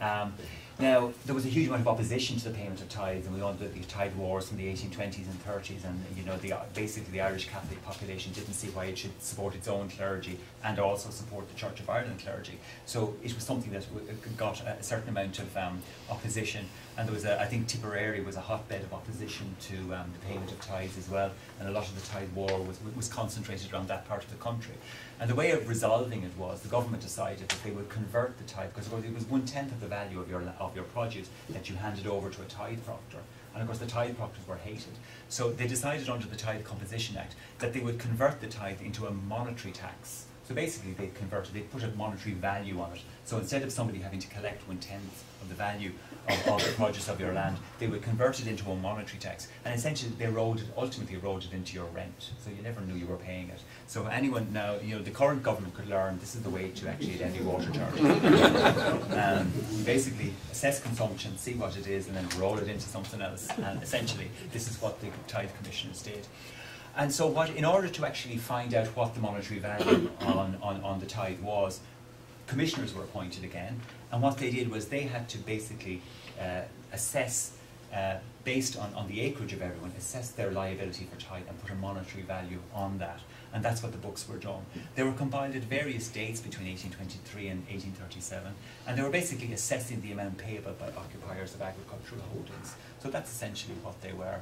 Um, now, there was a huge amount of opposition to the payment of tithes, and we all know the tithe wars from the 1820s and 30s, and you know, the, basically the Irish Catholic population didn't see why it should support its own clergy and also support the Church of Ireland clergy. So it was something that got a certain amount of um, opposition, and there was, a, I think, Tipperary was a hotbed of opposition to um, the payment of tithes as well, and a lot of the tithe war was, was concentrated around that part of the country. And the way of resolving it was the government decided that they would convert the tithe, because it was one tenth of the value of your, of your produce that you handed over to a tithe proctor. And of course, the tithe proctors were hated. So they decided under the Tithe Composition Act that they would convert the tithe into a monetary tax. So basically, they converted, they put a monetary value on it. So instead of somebody having to collect one tenth of the value of, of, the produce of your land, they would convert it into a monetary tax. And essentially, they rolled it, ultimately rolled it into your rent. So you never knew you were paying it. So anyone now, you know, the current government could learn this is the way to actually levy water charge. um, basically, assess consumption, see what it is, and then roll it into something else. And essentially, this is what the tithe commissioners did. And so what, in order to actually find out what the monetary value on, on, on the tithe was, commissioners were appointed again, and what they did was they had to basically uh, assess, uh, based on, on the acreage of everyone, assess their liability for tithe and put a monetary value on that. And that's what the books were done. They were compiled at various dates between 1823 and 1837, and they were basically assessing the amount payable by occupiers of agricultural holdings. So that's essentially what they were.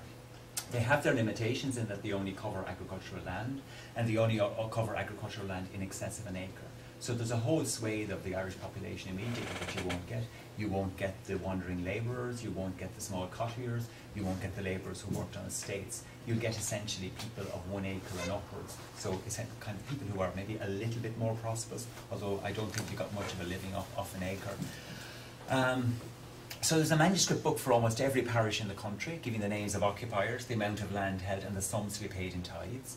They have their limitations in that they only cover agricultural land, and they only uh, cover agricultural land in excess of an acre. So there's a whole swathe of the Irish population immediately that you won't get. You won't get the wandering labourers, you won't get the small cottiers, you won't get the labourers who worked on estates. You'll get essentially people of one acre and upwards. So kind of people who are maybe a little bit more prosperous, although I don't think you got much of a living off, off an acre. Um, so there's a manuscript book for almost every parish in the country, giving the names of occupiers, the amount of land held, and the sums to be paid in tithes.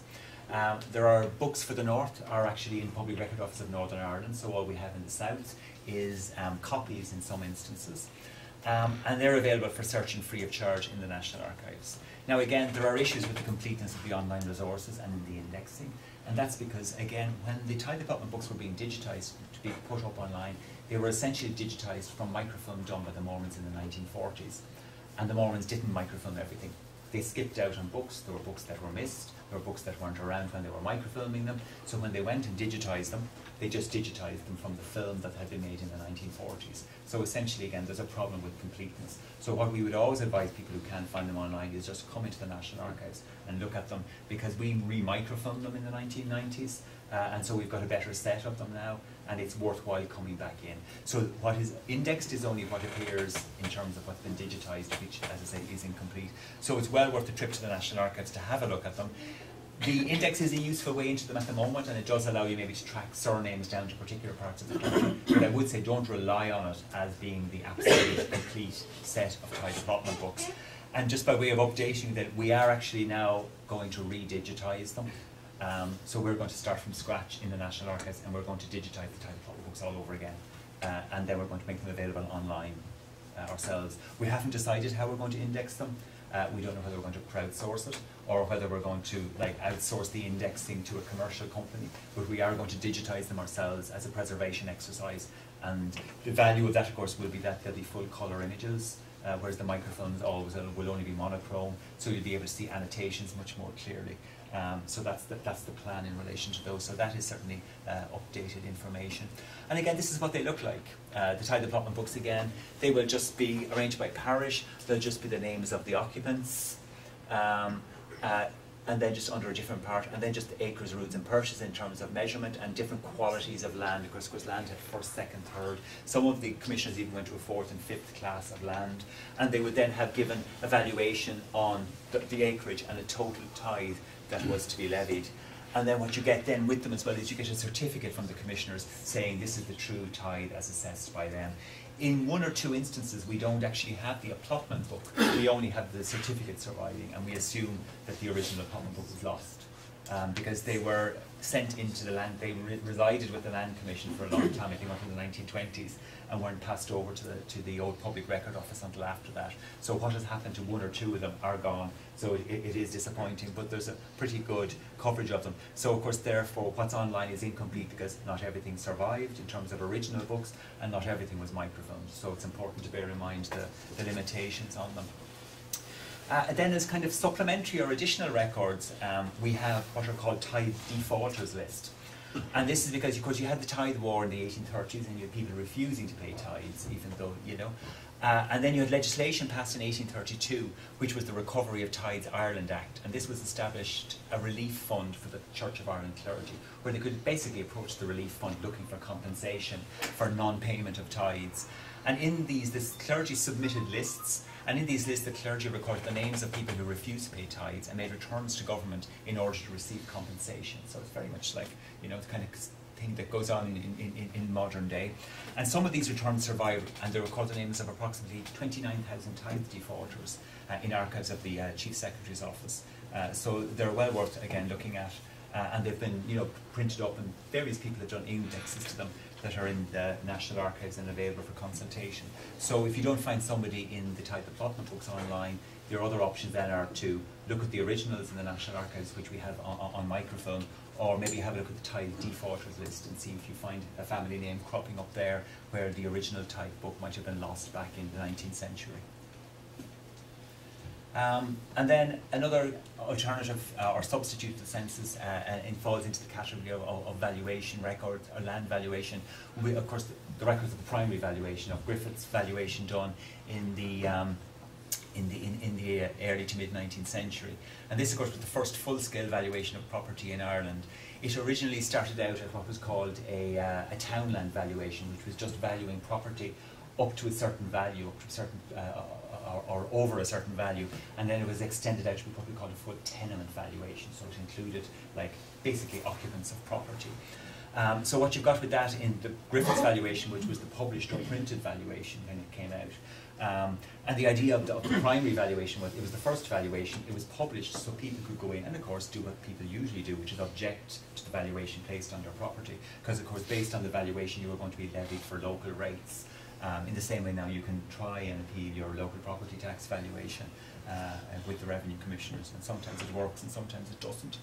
Um, there are books for the north are actually in Public Record Office of Northern Ireland, so all we have in the south is um, copies in some instances. Um, and they're available for searching free of charge in the National Archives. Now again, there are issues with the completeness of the online resources and in the indexing, and that's because, again, when the tithe applotment books were being digitised to be put up online, they were essentially digitised from microfilm done by the Mormons in the 1940s. And the Mormons didn't microfilm everything. They skipped out on books, there were books that were missed, there were books that weren't around when they were microfilming them. So when they went and digitized them, they just digitized them from the film that had been made in the 1940s. So essentially, again, there's a problem with completeness. So what we would always advise people who can't find them online is just come into the National Archives and look at them because we re-microfilmed them in the 1990s. Uh, and so we've got a better set of them now, and it's worthwhile coming back in. So what is indexed is only what appears in terms of what's been digitised, which, as I say, is incomplete. So it's well worth the trip to the National Archives to have a look at them. The index is a useful way into them at the moment, and it does allow you maybe to track surnames down to particular parts of the country. but I would say don't rely on it as being the absolute complete set of tithe applotment books. And just by way of updating that we are actually now going to re-digitise them. Um, so we're going to start from scratch in the National Archives and we're going to digitise the tithe applotment books all over again. Uh, and then we're going to make them available online uh, ourselves. We haven't decided how we're going to index them. Uh, we don't know whether we're going to crowdsource it or whether we're going to like outsource the indexing to a commercial company. But we are going to digitize them ourselves as a preservation exercise. And the value of that, of course, will be that they'll be full color images, uh, whereas the microfilms always will only be monochrome, so you'll be able to see annotations much more clearly. Um, so that's the, that's the plan in relation to those. So that is certainly uh, updated information. And again, this is what they look like. Uh, the tithe applotment books again, they will just be arranged by parish. They'll just be the names of the occupants. Um, uh, and then just under a different part, and then just the acres, roods, and perches in terms of measurement and different qualities of land. Of course, land had first, second, third. Some of the commissioners even went to a fourth and fifth class of land, and they would then have given a valuation on the, the acreage and a total tithe that was to be levied. And then what you get then with them as well is you get a certificate from the commissioners saying this is the true tithe as assessed by them. In one or two instances, we don't actually have the applotment book. We only have the certificate surviving, and we assume that the original applotment book was lost um, because they were sent into the land. They re- resided with the land commission for a long time, I think until the 1920s, and weren't passed over to the to the old public record office until after that. So what has happened to one or two of them are gone. So it, it is disappointing, but there's a pretty good coverage of them. So of course, therefore, what's online is incomplete because not everything survived in terms of original books, and not everything was microfilmed. So it's important to bear in mind the, the limitations on them. Uh, then as kind of supplementary or additional records, um, we have what are called tithe defaulters list. And this is because, of course, you had the tithe war in the 1830s and you had people refusing to pay tithes, even though, you know. Uh, and then you had legislation passed in 1832, which was the Recovery of Tithes Ireland Act. And this was established a relief fund for the Church of Ireland clergy, where they could basically approach the relief fund looking for compensation for non payment of tithes. And in these, this clergy submitted lists and in these lists, the clergy recorded the names of people who refused to pay tithes and made returns to government in order to receive compensation. So it's very much like, you know, the kind of thing that goes on in, in, in modern day. And some of these returns survived, and they record the names of approximately 29,000 tithe defaulters uh, in archives of the uh, Chief Secretary's office. Uh, so they're well worth, again, looking at. Uh, and they've been, you know, printed up, and various people have done indexes to them that are in the National Archives and available for consultation. So if you don't find somebody in the tithe applotment books online, your other options then are to look at the originals in the National Archives, which we have on, on microfilm, or maybe have a look at the tithe defaulters list and see if you find a family name cropping up there where the original tithe book might have been lost back in the 19th century. Um, and then another alternative uh, or substitute to the census uh, uh, falls into the category of, of, valuation records or land valuation. We, of course, the, the, records of the primary valuation of Griffith's valuation done in the um, in the in, in the early to mid 19th century. And this, of course, was the first full-scale valuation of property in Ireland. It originally started out at what was called a, uh, a townland valuation, which was just valuing property up to a certain value, up to a certain uh, or, or, over a certain value, and then it was extended out to what we call a full tenement valuation. So it included like basically occupants of property. Um, so what you've got with that in the Griffiths valuation, which was the published or printed valuation when it came out, um, and the idea of the, of the, primary valuation was it was the first valuation, it was published so people could go in and of course do what people usually do, which is object to the valuation placed on their property. Because of course based on the valuation you were going to be levied for local rates. Um, in the same way now you can try and appeal your local property tax valuation uh, with the revenue commissioners and sometimes it works and sometimes it doesn't.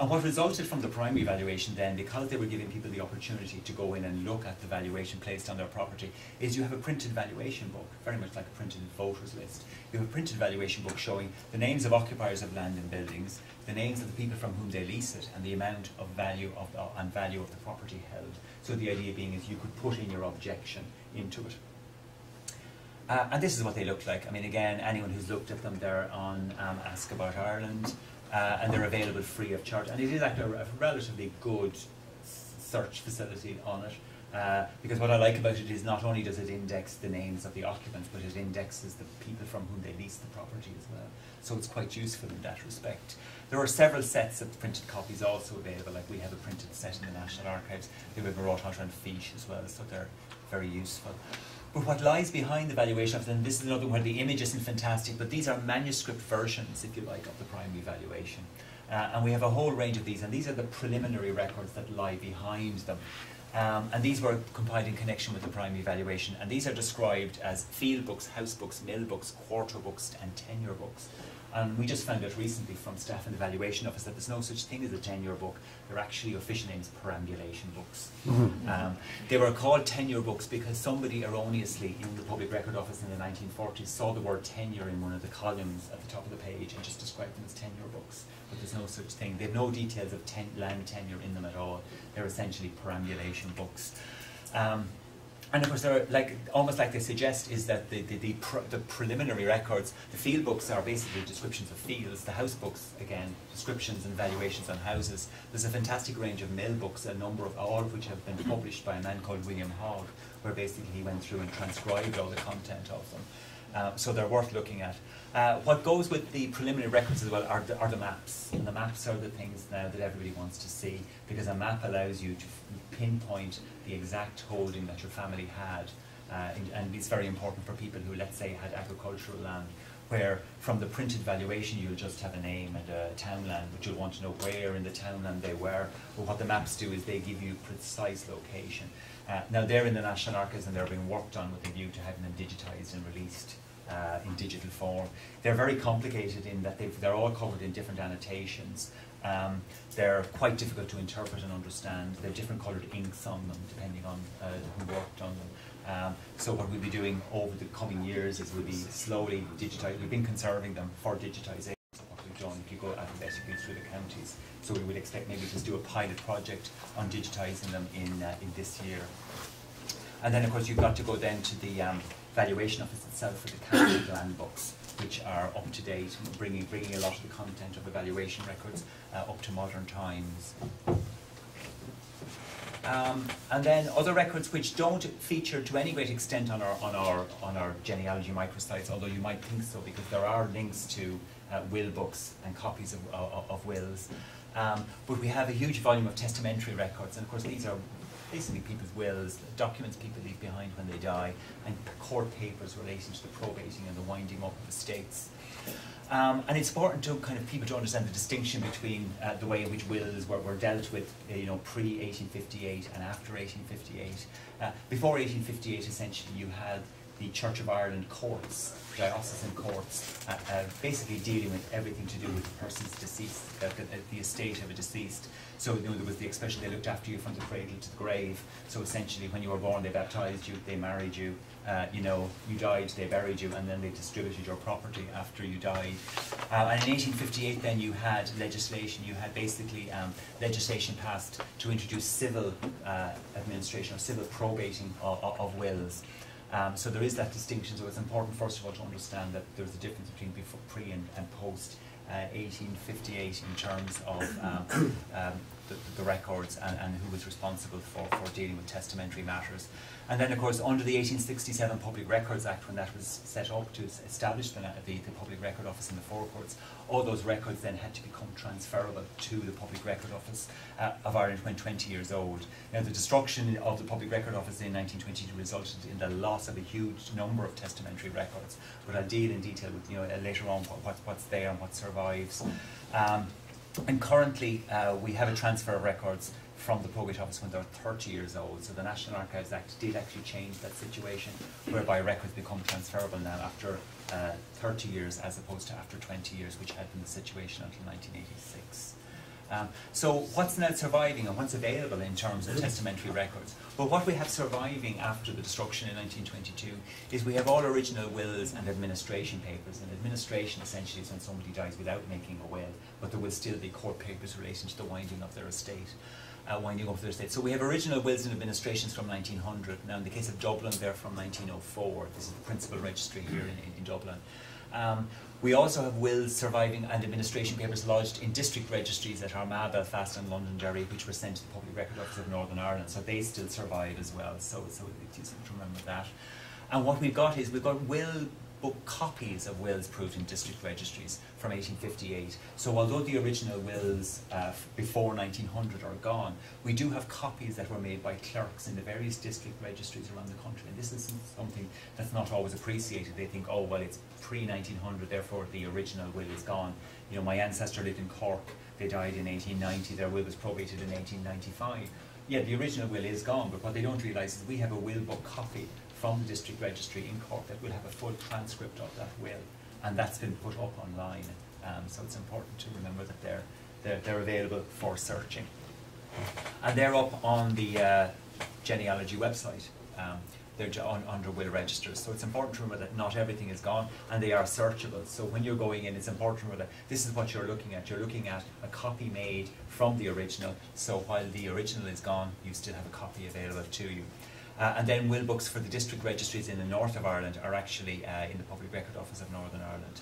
And what resulted from the primary valuation then, because they were giving people the opportunity to go in and look at the valuation placed on their property, is you have a printed valuation book, very much like a printed voters list. You have a printed valuation book showing the names of occupiers of land and buildings, the names of the people from whom they lease it, and the amount of value of the, and value of the property held. So the idea being is you could put in your objection into it. Uh, and this is what they look like. I mean, again, anyone who's looked at them, they're on um, Ask About Ireland, uh, and they're available free of charge. And it is actually a, relatively good search facility on it. Uh, because what I like about it is not only does it index the names of the occupants, but it indexes the people from whom they lease the property as well. So it's quite useful in that respect. There are several sets of printed copies also available, like we have a printed set in the National Archives. We have a wrought out on fiche as well, so they're very useful. But what lies behind the valuation of them, this is another one where the image isn't fantastic, but these are manuscript versions, if you like, of the primary valuation. Uh, and we have a whole range of these, and these are the preliminary records that lie behind them. Um, and these were compiled in connection with the primary valuation. And these are described as field books, house books, mill books, quarter books, and tenure books. And we just found out recently from staff in the valuation office that there's no such thing as a tenure book. They're actually official names perambulation books. Um, they were called tenure books because somebody erroneously in the public record office in the 1940s saw the word tenure in one of the columns at the top of the page and just described them as tenure books. But there's no such thing. They have no details of ten- land tenure in them at all. They're essentially perambulation books. Um, and of course, they're like almost like they suggest is that the the, the, pr- the preliminary records, the field books are basically descriptions of fields. The house books, again, descriptions and valuations on houses. There's a fantastic range of mill books, a number of all of which have been published by a man called William Hogg, where basically he went through and transcribed all the content of them. Uh, so they're worth looking at. Uh, what goes with the preliminary records as well are the, are the maps. And the maps are the things now that everybody wants to see because a map allows you to pinpoint the exact holding that your family had. Uh, and, and it's very important for people who, let's say, had agricultural land, where from the printed valuation you'll just have a name and a townland, but you'll want to know where in the townland they were. But what the maps do is they give you precise location. Uh, now they're in the National Archives and they're being worked on with a view to having them digitised and released uh, in digital form. They're very complicated in that they're all covered in different annotations. Um, they're quite difficult to interpret and understand. They're different coloured inks on them depending on uh, who worked on them. Um, so what we'll be doing over the coming years is we'll be slowly digitising. We've been conserving them for digitisation. We've if go alphabetically through the counties, so we would expect maybe to do a pilot project on digitising them in uh, in this year. And then of course you've got to go then to the um, valuation office itself for the county land books, which are up to date, bringing bringing a lot of the content of the valuation records uh, up to modern times. Um, and then other records which don't feature to any great extent on our on our on our genealogy microsites, although you might think so because there are links to uh, will books and copies of, of, of wills. Um, but we have a huge volume of testamentary records, and of course these are basically people's wills, documents people leave behind when they die, and court papers relating to the probating and the winding up of estates. Um, and it's important to kind of people to understand the distinction between uh, the way in which wills were, were dealt with, uh, you know, pre 1858 and after 1858. Uh, before 1858, essentially, you had the Church of Ireland courts, diocesan courts, uh, uh, basically dealing with everything to do with the person's deceased, uh, the, the estate of a deceased. So you know, there was the expression they looked after you from the cradle to the grave. So essentially, when you were born, they baptized you, they married you. Uh, you know, you died, they buried you, and then they distributed your property after you died. Uh, and in 1858, then you had legislation. You had basically um, legislation passed to introduce civil uh, administration or civil probating of, of, of wills. Um, so there is that distinction. So it's important, first of all, to understand that there's a difference between before, pre and, and post uh, 1858 in terms of um, um, the, the records and, and who was responsible for, for dealing with testamentary matters. And then, of course, under the 1867 Public Records Act, when that was set up to establish the, the, the Public Record Office in the Four Courts, all those records then had to become transferable to the Public Record Office uh, of Ireland when 20 years old. Now, the destruction of the Public Record Office in 1922 resulted in the loss of a huge number of testamentary records. But I'll deal in detail with you know uh, later on what, what's, there and what survives. Um, and currently, uh, we have a transfer of records from the probate office when they're 30 years old. So the National Archives Act did actually change that situation, whereby records become transferable now after uh, 30 years as opposed to after 20 years, which had been the situation until 1986. Um, so what's now surviving and what's available in terms of testamentary records? Well, what we have surviving after the destruction in 1922 is we have all original wills and administration papers. And administration essentially is when somebody dies without making a will, but there will still be court papers relating to the winding of their estate. Uh, winding up their estate. So we have original wills and administrations from 1900. Now, in the case of Dublin, they're from 1904. This is the principal registry here in, in, in Dublin. Um, we also have wills surviving and administration papers lodged in district registries at Armagh, Belfast and Londonderry, which were sent to the Public Record Office of Northern Ireland. So they still survive as well. So, so it's useful to remember that. And what we've got is we've got will book copies of wills proved in district registries from 1858. So although the original wills uh, before 1900 are gone, we do have copies that were made by clerks in the various district registries around the country. And this is something that's not always appreciated. They think, oh, well, it's pre-1900, therefore the original will is gone. You know, my ancestor lived in Cork. They died in 1890. Their will was probated in 1895. yeah, the original will is gone, but what they don't realise is we have a will book copy from the district registry in Cork that will have a full transcript of that will, and that's been put up online. Um, so it's important to remember that they're, they're, they're available for searching. And they're up on the uh, genealogy website. Um, they're on, under will registers. So it's important to remember that not everything is gone and they are searchable. So when you're going in, it's important to remember that this is what you're looking at. You're looking at a copy made from the original. So while the original is gone, you still have a copy available to you. Uh, and then will books for the district registries in the north of Ireland are actually uh, in the Public Record Office of Northern Ireland.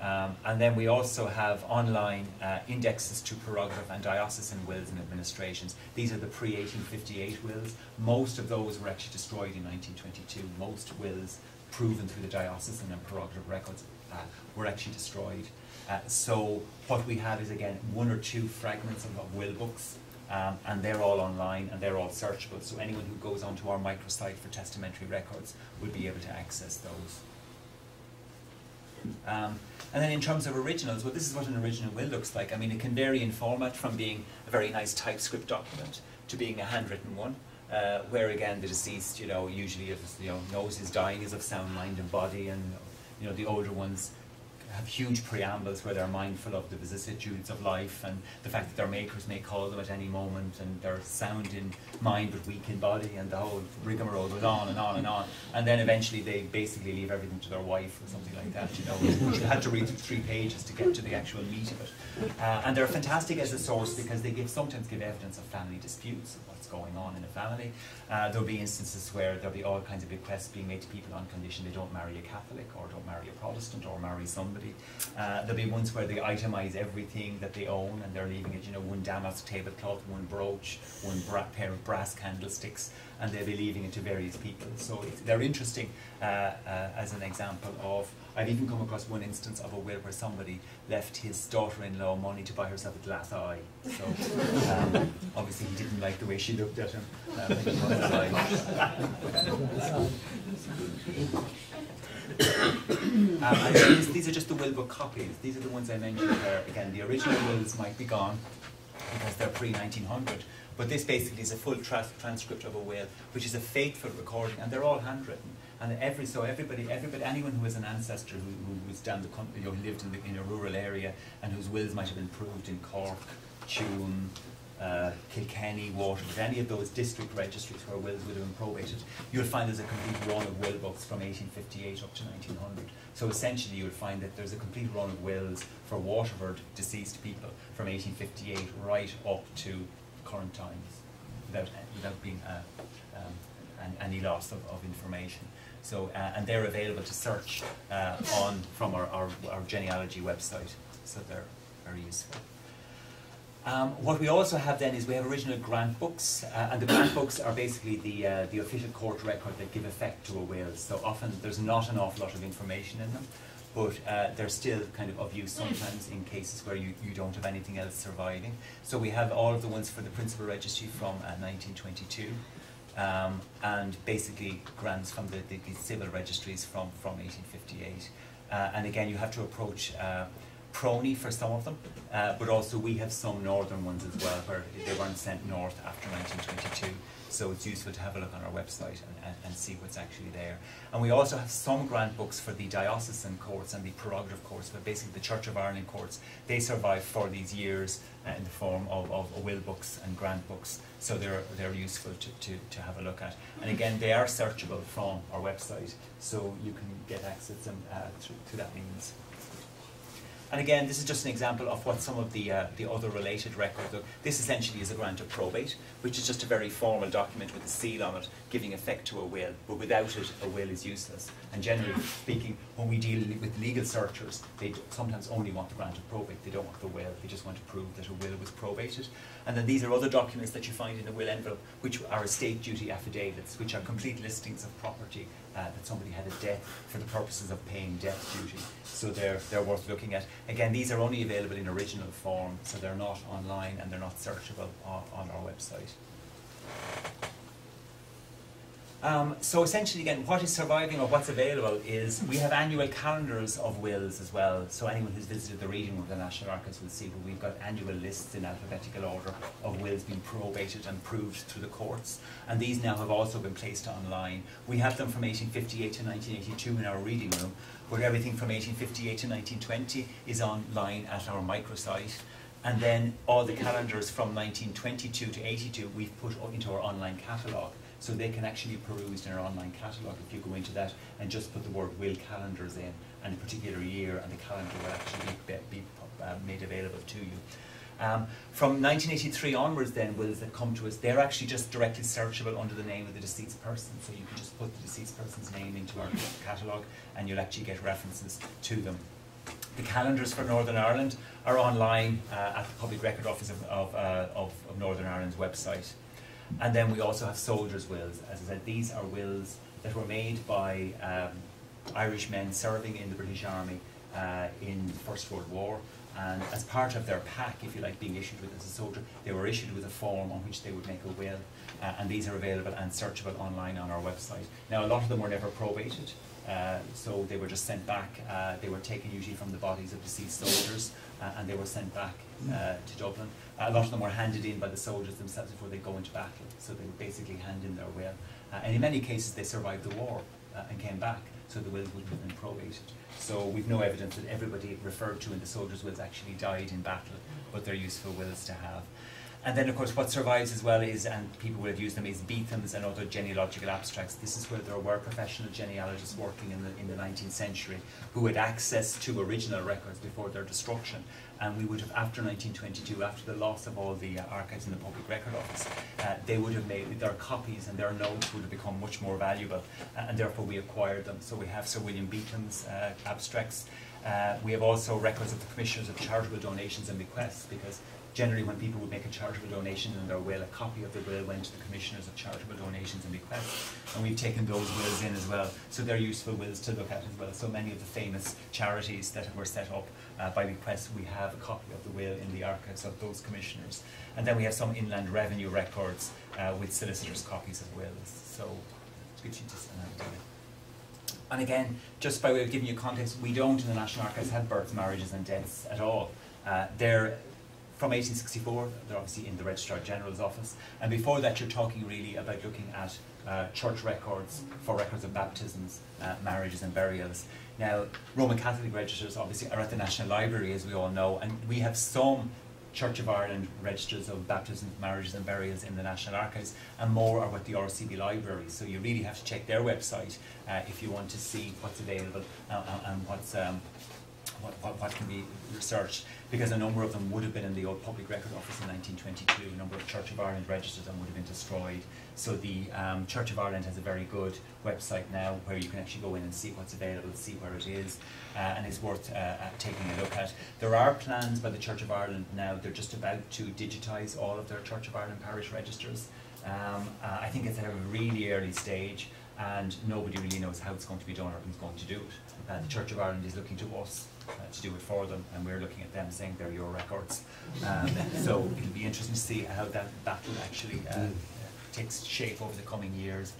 Um, and then we also have online uh, indexes to prerogative and diocesan wills and administrations. These are the pre 1858 wills. Most of those were actually destroyed in 1922. Most wills proven through the diocesan and prerogative records uh, were actually destroyed. Uh, so what we have is again one or two fragments of, of will books. Um, and they're all online and they're all searchable. So anyone who goes onto our microsite for testamentary records will be able to access those. Um, and then in terms of originals, well, this is what an original will looks like. I mean, it can vary in format from being a very nice typescript document to being a handwritten one, uh, where again the deceased, you know, usually if, you know knows his dying is of sound mind and body, and you know the older ones have huge preambles where they're mindful of the vicissitudes of life and the fact that their makers may call them at any moment and they're sound in mind but weak in body and the whole rigmarole goes on and on and on. And then eventually they basically leave everything to their wife or something like that you know. You had to read three pages to get to the actual meat of it. Uh, and they're fantastic as a source because they give sometimes give evidence of family disputes going on in a family uh, there'll be instances where there'll be all kinds of bequests being made to people on condition they don't marry a Catholic or don't marry a Protestant or marry somebody. Uh, there'll be ones where they itemize everything that they own and they're leaving it, you know, one damask tablecloth, one brooch, one bra- pair of brass candlesticks, and they'll be leaving it to various people. So it's, they're interesting uh, uh, as an example of. I've even come across one instance of a will where somebody left his daughter-in-law money to buy herself a glass eye. So um, obviously he didn't like the way she looked at him. Um, um, these, these are just the will book copies. These are the ones I mentioned where, again, the original wills might be gone because they're pre 1900. But this basically is a full tra- transcript of a will, which is a faithful recording, and they're all handwritten. And every so everybody, everybody, anyone who has an ancestor who, who was down the country, you know, lived in, the, in a rural area, and whose wills might have been proved in Cork, Tuam, uh, Kilkenny, Waterford, any of those district registries where wills would have been probated, you'll find there's a complete run of will books from 1858 up to 1900. So essentially, you'll find that there's a complete run of wills for Waterford deceased people from 1858 right up to current times, without without being uh, um, any loss of, of information. So, uh, and they're available to search uh, on from our, our, our genealogy website. So they're very useful. Um, what we also have then is we have original grant books, uh, and the grant books are basically the uh, the official court record that give effect to a will. So often there's not an awful lot of information in them, but uh, they're still kind of of use sometimes in cases where you, you don't have anything else surviving. So we have all of the ones for the principal registry from 1922. Um, and basically grants from the, the, the, civil registries from, from 1858. Uh, and again, you have to approach uh, PRONI for some of them, uh, but also we have some northern ones as well where they weren't sent north after 1922. So it's useful to have a look on our website and, and, and, see what's actually there. And we also have some grant books for the diocesan courts and the prerogative courts, but basically the Church of Ireland courts. They survive for these years uh, in the form of, of will books and grant books. So they're, they're useful to, to, to have a look at. And again, they are searchable from our website, so you can get access them uh, through, to that means. And again, this is just an example of what some of the, uh, the other related records are. This essentially is a grant of probate, which is just a very formal document with a seal on it, giving effect to a will. But without it, a will is useless. And generally speaking, when we deal with legal searchers, they sometimes only want the grant of probate. They don't want the will. They just want to prove that a will was probated. And then these are other documents that you find in the will envelope, which are estate duty affidavits, which are complete listings of property uh, that somebody had a death for the purposes of paying death duty. So they're, they're worth looking at. Again, these are only available in original form, so they're not online and they're not searchable on, on our website. Um, so essentially, again, what is surviving or what's available is we have annual calendars of wills as well. So anyone who's visited the reading room of the National Archives will see that we've got annual lists in alphabetical order of wills being probated and proved through the courts. And these now have also been placed online. We have them from 1858 to 1982 in our reading room, where everything from 1858 to 1920 is online at our microsite. And then all the calendars from 1922 to 82 we've put into our online catalogue. So they can actually be perused in our online catalogue if you go into that and just put the word will calendars in and a particular year and the calendar will actually be, be uh, made available to you. Um, from 1983 onwards then, wills that come to us, they're actually just directly searchable under the name of the deceased person. So you can just put the deceased person's name into our catalogue and you'll actually get references to them. The calendars for Northern Ireland are online uh, at the Public Record Office of, of, uh, of, of Northern Ireland's website. And then we also have soldiers' wills. As I said, these are wills that were made by um, Irish men serving in the British Army uh, in the First World War. And as part of their pack, if you like, being issued with as a soldier, they were issued with a form on which they would make a will. Uh, and these are available and searchable online on our website. Now, a lot of them were never probated. Uh, so they were just sent back. Uh, they were taken usually from the bodies of deceased soldiers, uh, and they were sent back uh, to Dublin. A lot of them were handed in by the soldiers themselves before they go into battle. So they would basically hand in their will, uh, and in many cases they survived the war and came back. So the wills would have been probated. So we've no evidence that everybody referred to in the soldiers' wills actually died in battle, but they're useful wills to have. And then, of course, what survives as well is, and people will have used them, is Betham's and other genealogical abstracts. This is where there were professional genealogists working in the, in the 19th century who had access to original records before their destruction. And we would have, after 1922, after the loss of all the uh, archives in the Public Record Office, uh, they would have made their copies and their notes would have become much more valuable, uh, and therefore we acquired them. So we have Sir William Betham's uh, abstracts. Uh, we have also records of the commissioners of charitable donations and bequests because generally when people would make a charitable donation in their will, a copy of the will went to the commissioners of charitable donations and bequests. And we've taken those wills in as well. So they're useful wills to look at as well. So many of the famous charities that were set up uh, by request, we have a copy of the will in the archives of those commissioners. And then we have some inland revenue records uh, with solicitors' copies of wills. So just an idea. And again, just by way of giving you context, we don't in the National Archives have births, marriages and deaths at all. Uh, they're from 1864, they're obviously in the Registrar General's office. And before that, you're talking really about looking at uh, church records for records of baptisms, uh, marriages, and burials. Now, Roman Catholic registers obviously are at the National Library, as we all know, and we have some Church of Ireland registers of baptisms, marriages, and burials in the National Archives, and more are with the RCB Library. So you really have to check their website uh, if you want to see what's available uh, uh, and what's um, what, what, what, can be researched because a number of them would have been in the old Public Record Office in 1922. A number of Church of Ireland registers and would have been destroyed. So the um, Church of Ireland has a very good website now where you can actually go in and see what's available, see where it is, uh, and it's worth uh, uh, taking a look at. There are plans by the Church of Ireland now, they're just about to digitise all of their Church of Ireland parish registers. Um, uh, I think it's at a really early stage and nobody really knows how it's going to be done or who's going to do it. Uh, the Church of Ireland is looking to us uh, to do it for them, and we're looking at them saying they're your records. Um, so it'll be interesting to see how that battle actually uh, mm. Takes shape over the coming years.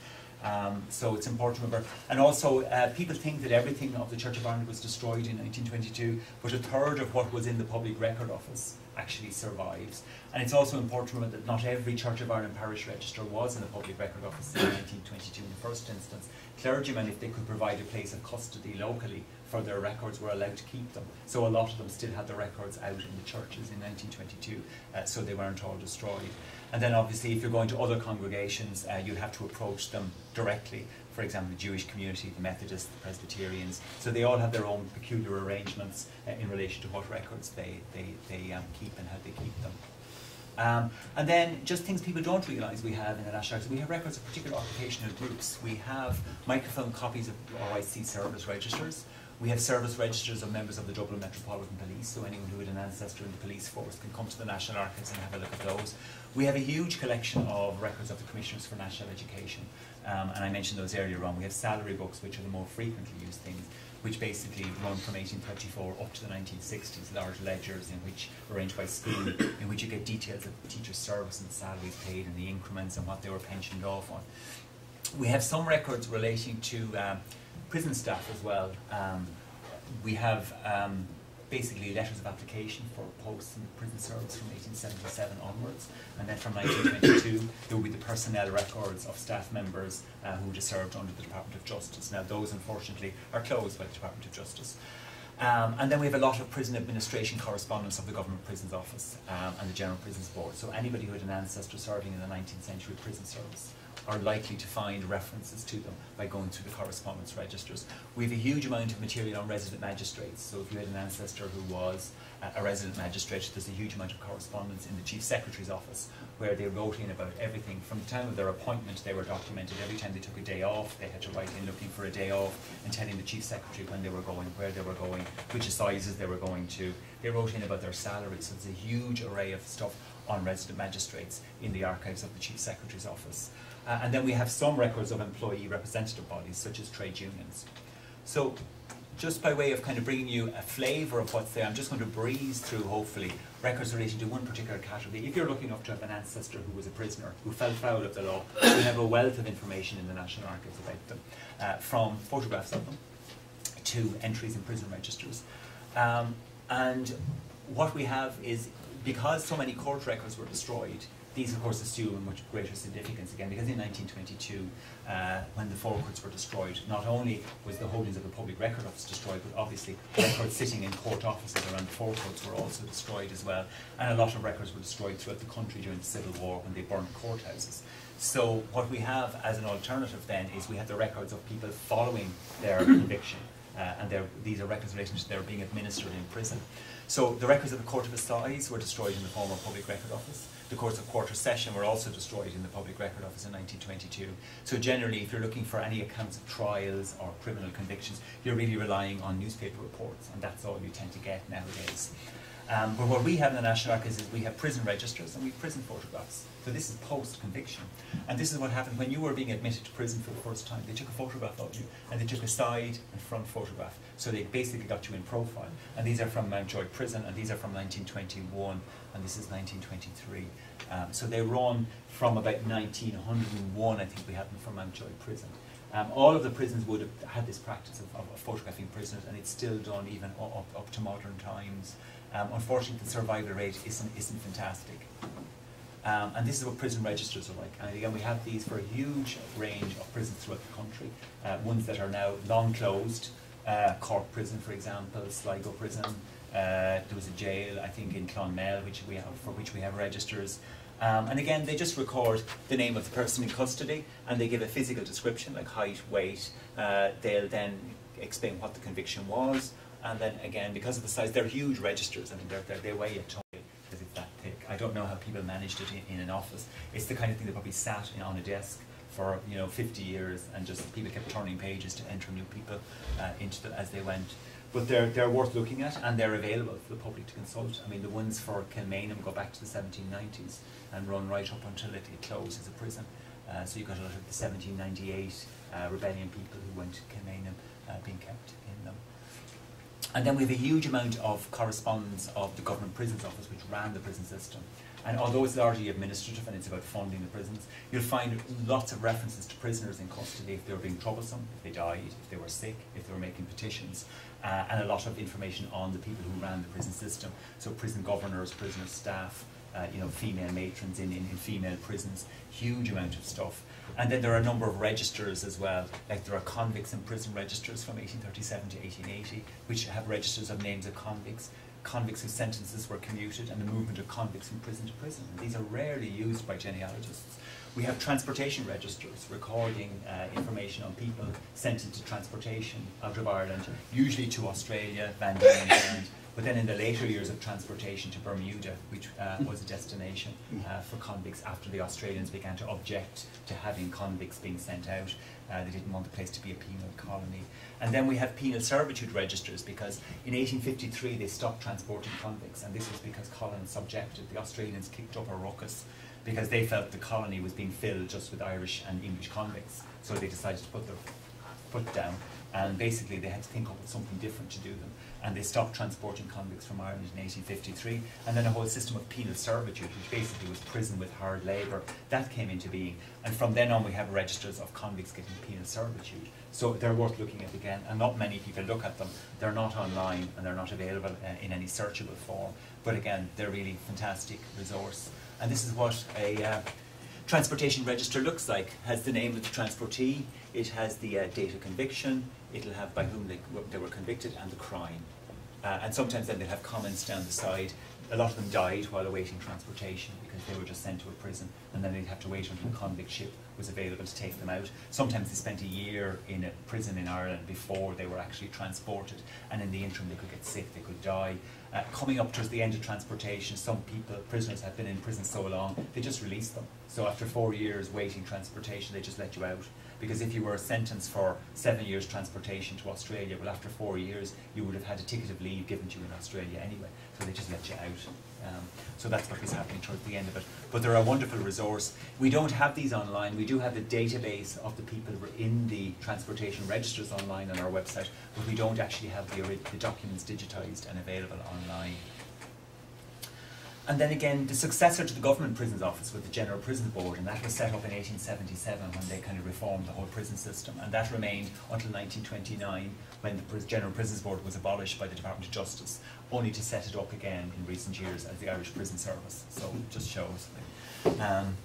Um, so it's important to remember. And also, uh, people think that everything of the Church of Ireland was destroyed in 1922, but a third of what was in the Public Record Office actually survives. And it's also important to remember that not every Church of Ireland parish register was in the Public Record Office in 1922 in the first instance. Clergymen, if they could provide a place of custody locally for their records, were allowed to keep them. So a lot of them still had the records out in the churches in 1922, uh, so they weren't all destroyed. And then obviously if you're going to other congregations, uh, you'll have to approach them directly. For example, the Jewish community, the Methodists, the Presbyterians. So they all have their own peculiar arrangements uh, in relation to what records they, they, they um, keep and how they keep them. Um, and then just things people don't realise we have in the National Archives, we have records of particular occupational groups. We have microfilm copies of RIC service registers. We have service registers of members of the Dublin Metropolitan Police, so anyone who had an ancestor in the police force can come to the National Archives and have a look at those. We have a huge collection of records of the Commissioners for National Education, um, and I mentioned those earlier on. We have salary books, which are the more frequently used things, which basically run from 1834 up to the 1960s, large ledgers in which arranged by school, in which you get details of teacher service and salaries paid and the increments and what they were pensioned off on. we have some records relating to um, prison staff as well. Um, we have um, basically letters of application for posts in the prison service from 1877 onwards, and then from 1922 there will be the personnel records of staff members uh, who served under the Department of Justice. Now those unfortunately are closed by the Department of Justice. Um, and then we have a lot of prison administration correspondence of the Government Prisons Office um, and the General Prisons Board. So anybody who had an ancestor serving in the 19th century prison service are likely to find references to them by going through the correspondence registers. We have a huge amount of material on resident magistrates. So if you had an ancestor who was a resident magistrate, there's a huge amount of correspondence in the Chief Secretary's office where they wrote in about everything. From the time of their appointment, they were documented. Every time they took a day off, they had to write in looking for a day off and telling the Chief Secretary when they were going, where they were going, which assizes they were going to. They wrote in about their salaries. So it's a huge array of stuff on resident magistrates in the archives of the Chief Secretary's office. Uh, and then we have some records of employee representative bodies, such as trade unions. So just by way of kind of bringing you a flavour of what's there, I'm just going to breeze through, hopefully, records relating to one particular category. If you're looking up to have an ancestor who was a prisoner, who fell foul of the law, we have a wealth of information in the National Archives about them, uh, from photographs of them to entries in prison registers. Um, and what we have is, because so many court records were destroyed, these, of course, assume a much greater significance again, because in 1922, uh, when the Four Courts were destroyed, not only was the holdings of the Public Record Office destroyed, but obviously records sitting in court offices around the Four Courts were also destroyed as well. And a lot of records were destroyed throughout the country during the Civil War when they burned courthouses. So what we have as an alternative then is we have the records of people following their conviction. Uh, and these are records relating to their being administered in prison. So the records of the Court of Assize were destroyed in the former Public Record Office the courts of quarter session were also destroyed in the Public Record Office in 1922. So generally, if you're looking for any accounts of trials or criminal convictions, you're really relying on newspaper reports, and that's all you tend to get nowadays. Um, but what we have in the National Archives is we have prison registers and we have prison photographs. So this is post-conviction. And this is what happened when you were being admitted to prison for the first time. They took a photograph of you and they took a side and front photograph. So they basically got you in profile. And these are from Mountjoy Prison and these are from 1921 and this is 1923. Um, so they run from about 1901, I think we have them from Mountjoy Prison. Um, all of the prisons would have had this practice of, of, photographing prisoners, and it's still done even up, up to modern times. Um, unfortunately, the survival rate isn't, isn't fantastic. Um, and this is what prison registers are like. And again, we have these for a huge range of prisons throughout the country. Uh, ones that are now long closed, uh, Cork Prison, for example, Sligo Prison. Uh, there was a jail, I think, in Clonmel, which we have, for which we have registers. Um, and again, they just record the name of the person in custody and they give a physical description like height, weight. Uh, they'll then explain what the conviction was, and then again, because of the size, they're huge registers. I mean, they're, they're, they weigh a ton because it's that thick. I don't know how people managed it in, in an office. It's the kind of thing that probably sat on a desk for you know 50 years, and just people kept turning pages to enter new people uh, into the, as they went. But they're they're worth looking at, and they're available for the public to consult. I mean, the ones for Kilmainham go back to the 1790s and run right up until it, it closed as a prison. Uh, so you've got a lot of the 1798 uh, rebellion people who went to Kilmainham uh, being kept in. And then we have a huge amount of correspondence of the Government Prisons Office, which ran the prison system. And although it's largely administrative and it's about funding the prisons, you'll find lots of references to prisoners in custody if they were being troublesome, if they died, if they were sick, if they were making petitions, uh, and a lot of information on the people who ran the prison system. So prison governors, prisoner staff, uh, you know, female matrons in, in, in female prisons, huge amount of stuff. And then there are a number of registers as well, like there are convicts and prison registers from 1837 to 1880, which have registers of names of convicts, convicts whose sentences were commuted, and the movement of convicts from prison to prison. And these are rarely used by genealogists. We have transportation registers recording uh, information on people sent into transportation out of Ireland, usually to Australia, Van Diemen's but then in the later years of transportation to Bermuda, which uh, was a destination uh, for convicts after the Australians began to object to having convicts being sent out. Uh, they didn't want the place to be a penal colony. And then we have penal servitude registers because in 1853 they stopped transporting convicts, and this was because Collins subjected. The Australians kicked up a ruckus because they felt the colony was being filled just with Irish and English convicts. So they decided to put their foot down, and basically they had to think up with something different to do them. And they stopped transporting convicts from Ireland in 1853. And then a whole system of penal servitude, which basically was prison with hard labour, that came into being. And from then on, we have registers of convicts getting penal servitude. So they're worth looking at again, and not many people look at them. They're not online and they're not available uh, in any searchable form. But again, they're really fantastic resource. And this is what a uh, transportation register looks like. It has the name of the transportee, it has the uh, date of conviction, it'll have by whom they, they were convicted and the crime. Uh, and sometimes then they'll have comments down the side. A lot of them died while awaiting transportation because they were just sent to a prison and then they'd have to wait until a convict ship was available to take them out. Sometimes they spent a year in a prison in Ireland before they were actually transported and in the interim they could get sick, they could die. Uh, coming up towards the end of transportation, some people, prisoners have been in prison so long, they just release them. So after four years waiting transportation, they just let you out. Because if you were sentenced for seven years transportation to Australia, well, after four years, you would have had a ticket of leave given to you in Australia anyway. So they just let you out. Um, so that's what was happening towards the end of it. But they're a wonderful resource. We don't have these online. We do have the database of the people who are in the transportation registers online on our website, but we don't actually have the, the documents digitised and available online. And then again, the successor to the Government Prisons Office was the General Prison Board, and that was set up in 1877 when they kind of reformed the whole prison system. And that remained until 1929 when the General Prisons Board was abolished by the Department of Justice, only to set it up again in recent years as the Irish Prison Service. So it just shows. Um,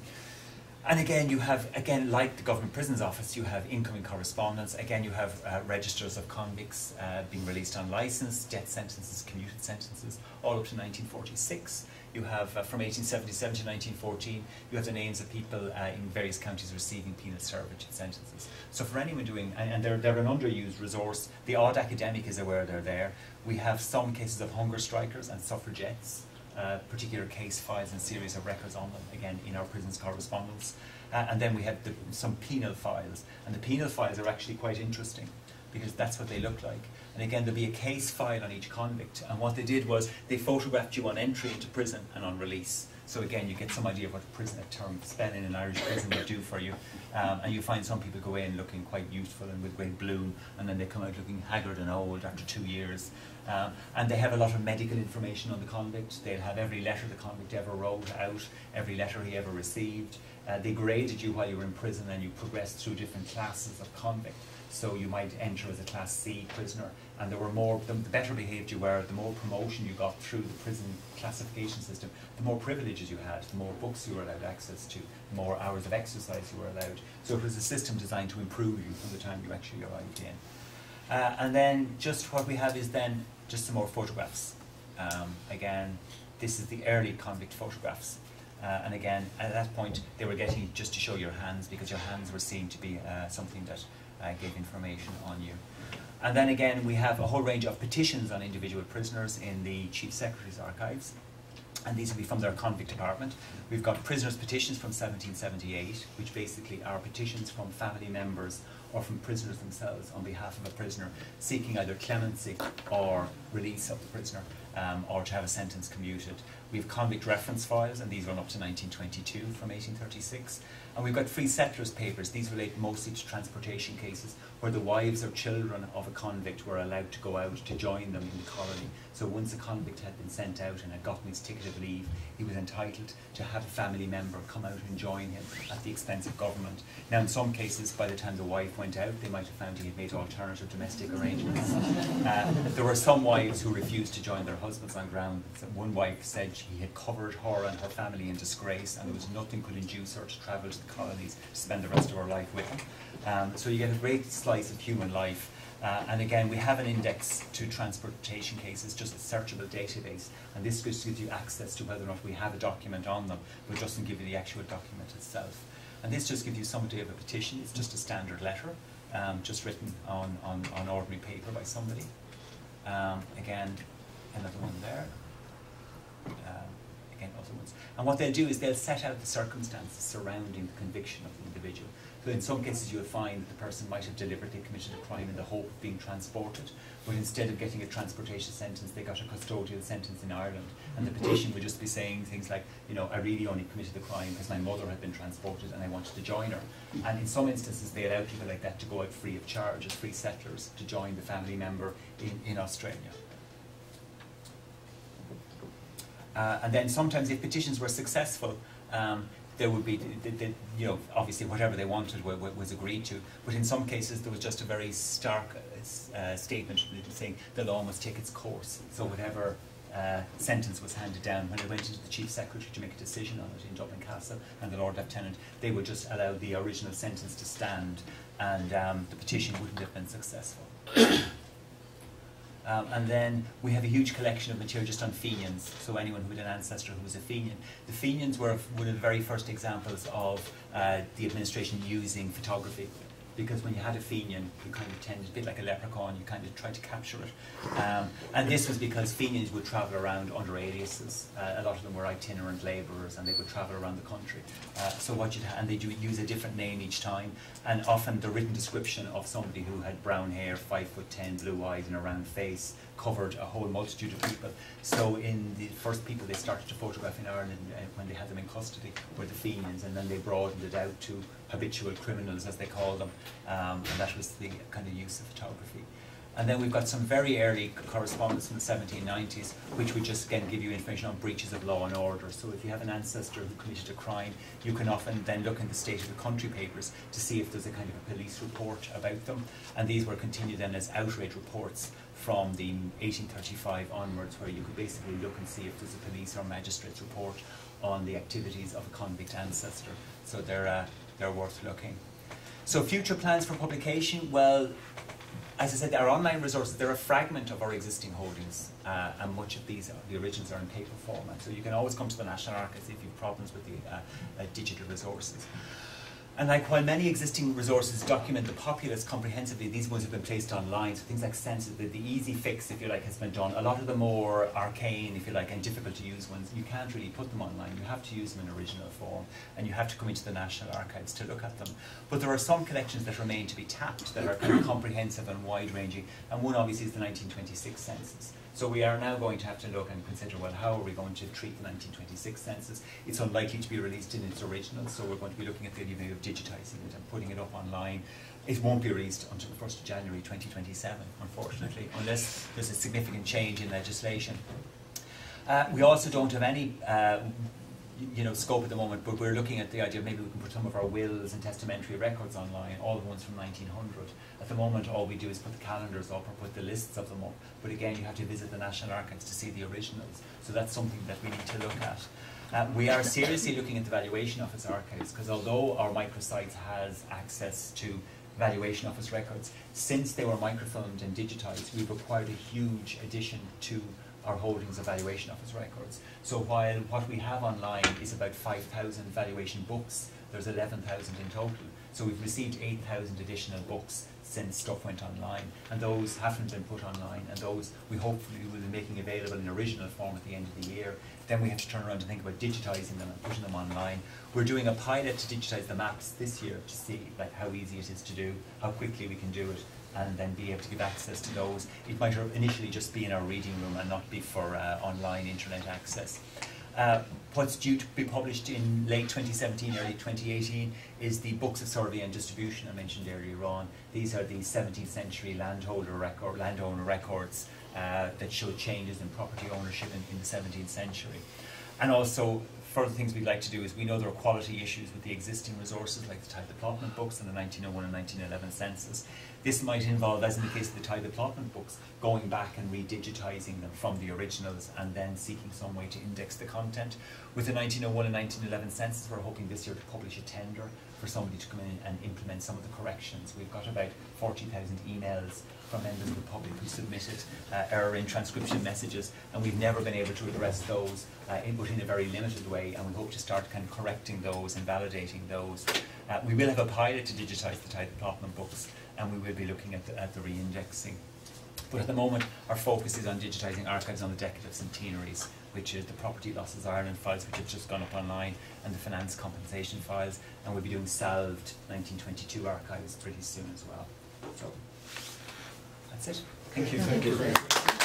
and again, you have, again, like the Government Prisons Office, you have incoming correspondence. Again, you have uh, registers of convicts uh, being released on licence, death sentences, commuted sentences, all up to 1946. You have, uh, from 1877 to 1914, you have the names of people uh, in various counties receiving penal servitude sentences. So for anyone doing, and, and they're, they're an underused resource, the odd academic is aware they're there. We have some cases of hunger strikers and suffragettes, uh, particular case files and series of records on them, again, in our prisons correspondence. Uh, and then we have the, some penal files, and the penal files are actually quite interesting because that's what they look like. And again, there'll be a case file on each convict. And what they did was they photographed you on entry into prison and on release. So again, you get some idea of what a prison a term spent in an Irish prison would do for you. Um, and you find some people go in looking quite youthful and with great bloom, and then they come out looking haggard and old after two years. Um, and they have a lot of medical information on the convict. They'll have every letter the convict ever wrote out, every letter he ever received. Uh, they graded you while you were in prison and you progressed through different classes of convict. So you might enter as a Class C prisoner, and there were more. The, better behaved you were, the more promotion you got through the prison classification system, the more privileges you had, the more books you were allowed access to, the more hours of exercise you were allowed. So it was a system designed to improve you from the time you actually arrived in. Uh, and then just what we have is then just some more photographs. Um, again, this is the early convict photographs. Uh, and again, at that point, they were getting just to show your hands because your hands were seen to be uh, something that uh, gave information on you. And then again, we have a whole range of petitions on individual prisoners in the Chief Secretary's archives. And these will be from their convict department. We've got prisoners' petitions from 1778, which basically are petitions from family members or from prisoners themselves on behalf of a prisoner seeking either clemency or release of the prisoner um, or to have a sentence commuted. We have convict reference files, and these run up to 1922 from 1836. And we've got free settlers papers. These relate mostly to transportation cases where the wives or children of a convict were allowed to go out to join them in the colony. So once a convict had been sent out and had gotten his ticket of leave, he was entitled to have a family member come out and join him at the expense of government. Now, in some cases, by the time the wife went out, they might have found he had made alternative domestic arrangements. Uh, there were some wives who refused to join their husbands on ground. One wife said he had covered her and her family in disgrace, and there was nothing could induce her to travel to the colonies spend the rest of her life with them. Um, so you get a great slice of human life. Uh, and again, we have an index to transportation cases, just a searchable database, and this gives you access to whether or not we have a document on them, but doesn't give you the actual document itself. And this just gives you some idea of a petition. It's just a standard letter, um, just written on, on, on ordinary paper by somebody. Um, again, another one there. Um, other ones. And what they'll do is they'll set out the circumstances surrounding the conviction of the individual. So in some cases you'll find that the person might have deliberately committed a crime in the hope of being transported, but instead of getting a transportation sentence, they got a custodial sentence in Ireland. And the mm-hmm. petition would just be saying things like, you know, I really only committed the crime because my mother had been transported and I wanted to join her. And in some instances they allow people like that to go out free of charge as free settlers to join the family member in, in Australia. Uh, and then sometimes if petitions were successful, um, there would be, the, the, you know, obviously whatever they wanted was, was agreed to. But in some cases there was just a very stark uh, statement saying the law must take its course. So whatever uh, sentence was handed down when it went into the chief secretary to make a decision on it in Dublin Castle and the Lord Lieutenant, they would just allow the original sentence to stand and um, the petition wouldn't have been successful. Um, and then we have a huge collection of material just on Fenians, so anyone who had an ancestor who was a Fenian. The Fenians were one of the very first examples of uh, the administration using photography because when you had a Fenian, you kind of tended, a bit like a leprechaun, you kind of tried to capture it. Um, and this was because Fenians would travel around under aliases. Uh, a lot of them were itinerant labourers and they would travel around the country. Uh, so what you'd and they'd use a different name each time. And often the written description of somebody who had brown hair, five foot ten, blue eyes and a round face covered a whole multitude of people. So in the first people they started to photograph in Ireland uh, when they had them in custody were the Fenians and then they broadened it out to habitual criminals as they call them um, and that was the kind of use of photography. And then we've got some very early correspondence from the 1790s, which would just again give you information on breaches of law and order. So if you have an ancestor who committed a crime, you can often then look in the state of the country papers to see if there's a kind of a police report about them. And these were continued then as outrage reports from the 1835 onwards, where you could basically look and see if there's a police or magistrate's report on the activities of a convict ancestor. So they're, uh, they're worth looking. So future plans for publication, well, as I said, our online resources, they're a fragment of our existing holdings, uh, and much of these, the originals are in paper format. So you can always come to the National Archives if you have problems with the uh, uh, digital resources. And like while many existing resources document the populace comprehensively, these ones have been placed online. So things like census, the, the easy fix, if you like, has been done. A lot of the more arcane, if you like, and difficult to use ones, you can't really put them online. You have to use them in original form, and you have to come into the National Archives to look at them. But there are some collections that remain to be tapped that are kind of comprehensive and wide-ranging, and one obviously is the 1926 census. So we are now going to have to look and consider, well, how are we going to treat the 1926 census? It's unlikely to be released in its original, so we're going to be looking at the idea of digitizing it and putting it up online. It won't be released until the 1st of January 2027, unfortunately, unless there's a significant change in legislation. Uh, we also don't have any uh, you know, scope at the moment, but we're looking at the idea of maybe we can put some of our wills and testamentary records online, all the ones from 1900. The moment, all we do is put the calendars up or put the lists of them up. But again, you have to visit the National Archives to see the originals. So that's something that we need to look at. Uh, we are seriously looking at the Valuation Office archives because although our microsite has access to Valuation Office records, since they were microfilmed and digitized, we've acquired a huge addition to our holdings of valuation office records. So while what we have online is about 5,000 valuation books, there's 11,000 in total. So we've received 8,000 additional books since stuff went online, and those haven't been put online, and those we hopefully will be making available in original form at the end of the year. Then we have to turn around and think about digitizing them and putting them online. We're doing a pilot to digitize the maps this year to see like how easy it is to do, how quickly we can do it, and then be able to give access to those. It might initially just be in our reading room and not be for uh, online internet access. Uh, what's due to be published in late 2017, early 2018 is the books of survey and distribution I mentioned earlier on. These are the 17th century landholder record, landowner records uh, that show changes in property ownership in, in the 17th century. And also further things we'd like to do is we know there are quality issues with the existing resources like the Tithe Applotment books and the 1901 and 1911 census. This might involve, as in the case of the Tithe Applotment books, going back and redigitizing them from the originals and then seeking some way to index the content. With the 1901 and 1911 census, we're hoping this year to publish a tender for somebody to come in and implement some of the corrections. We've got about 40,000 emails from members of the public who submitted uh, error in transcription messages, and we've never been able to address those, uh, in, but in a very limited way, and we hope to start kind of correcting those and validating those. Uh, we will have a pilot to digitise the Tithe Applotment books, and we will be looking at the, at the re-indexing. But at the moment, our focus is on digitising archives on the decade of centenaries, which is the Property Losses Ireland files, which have just gone up online, and the finance compensation files, and we'll be doing salved 1922 archives pretty soon as well. So that's it. Thank you. Thank you.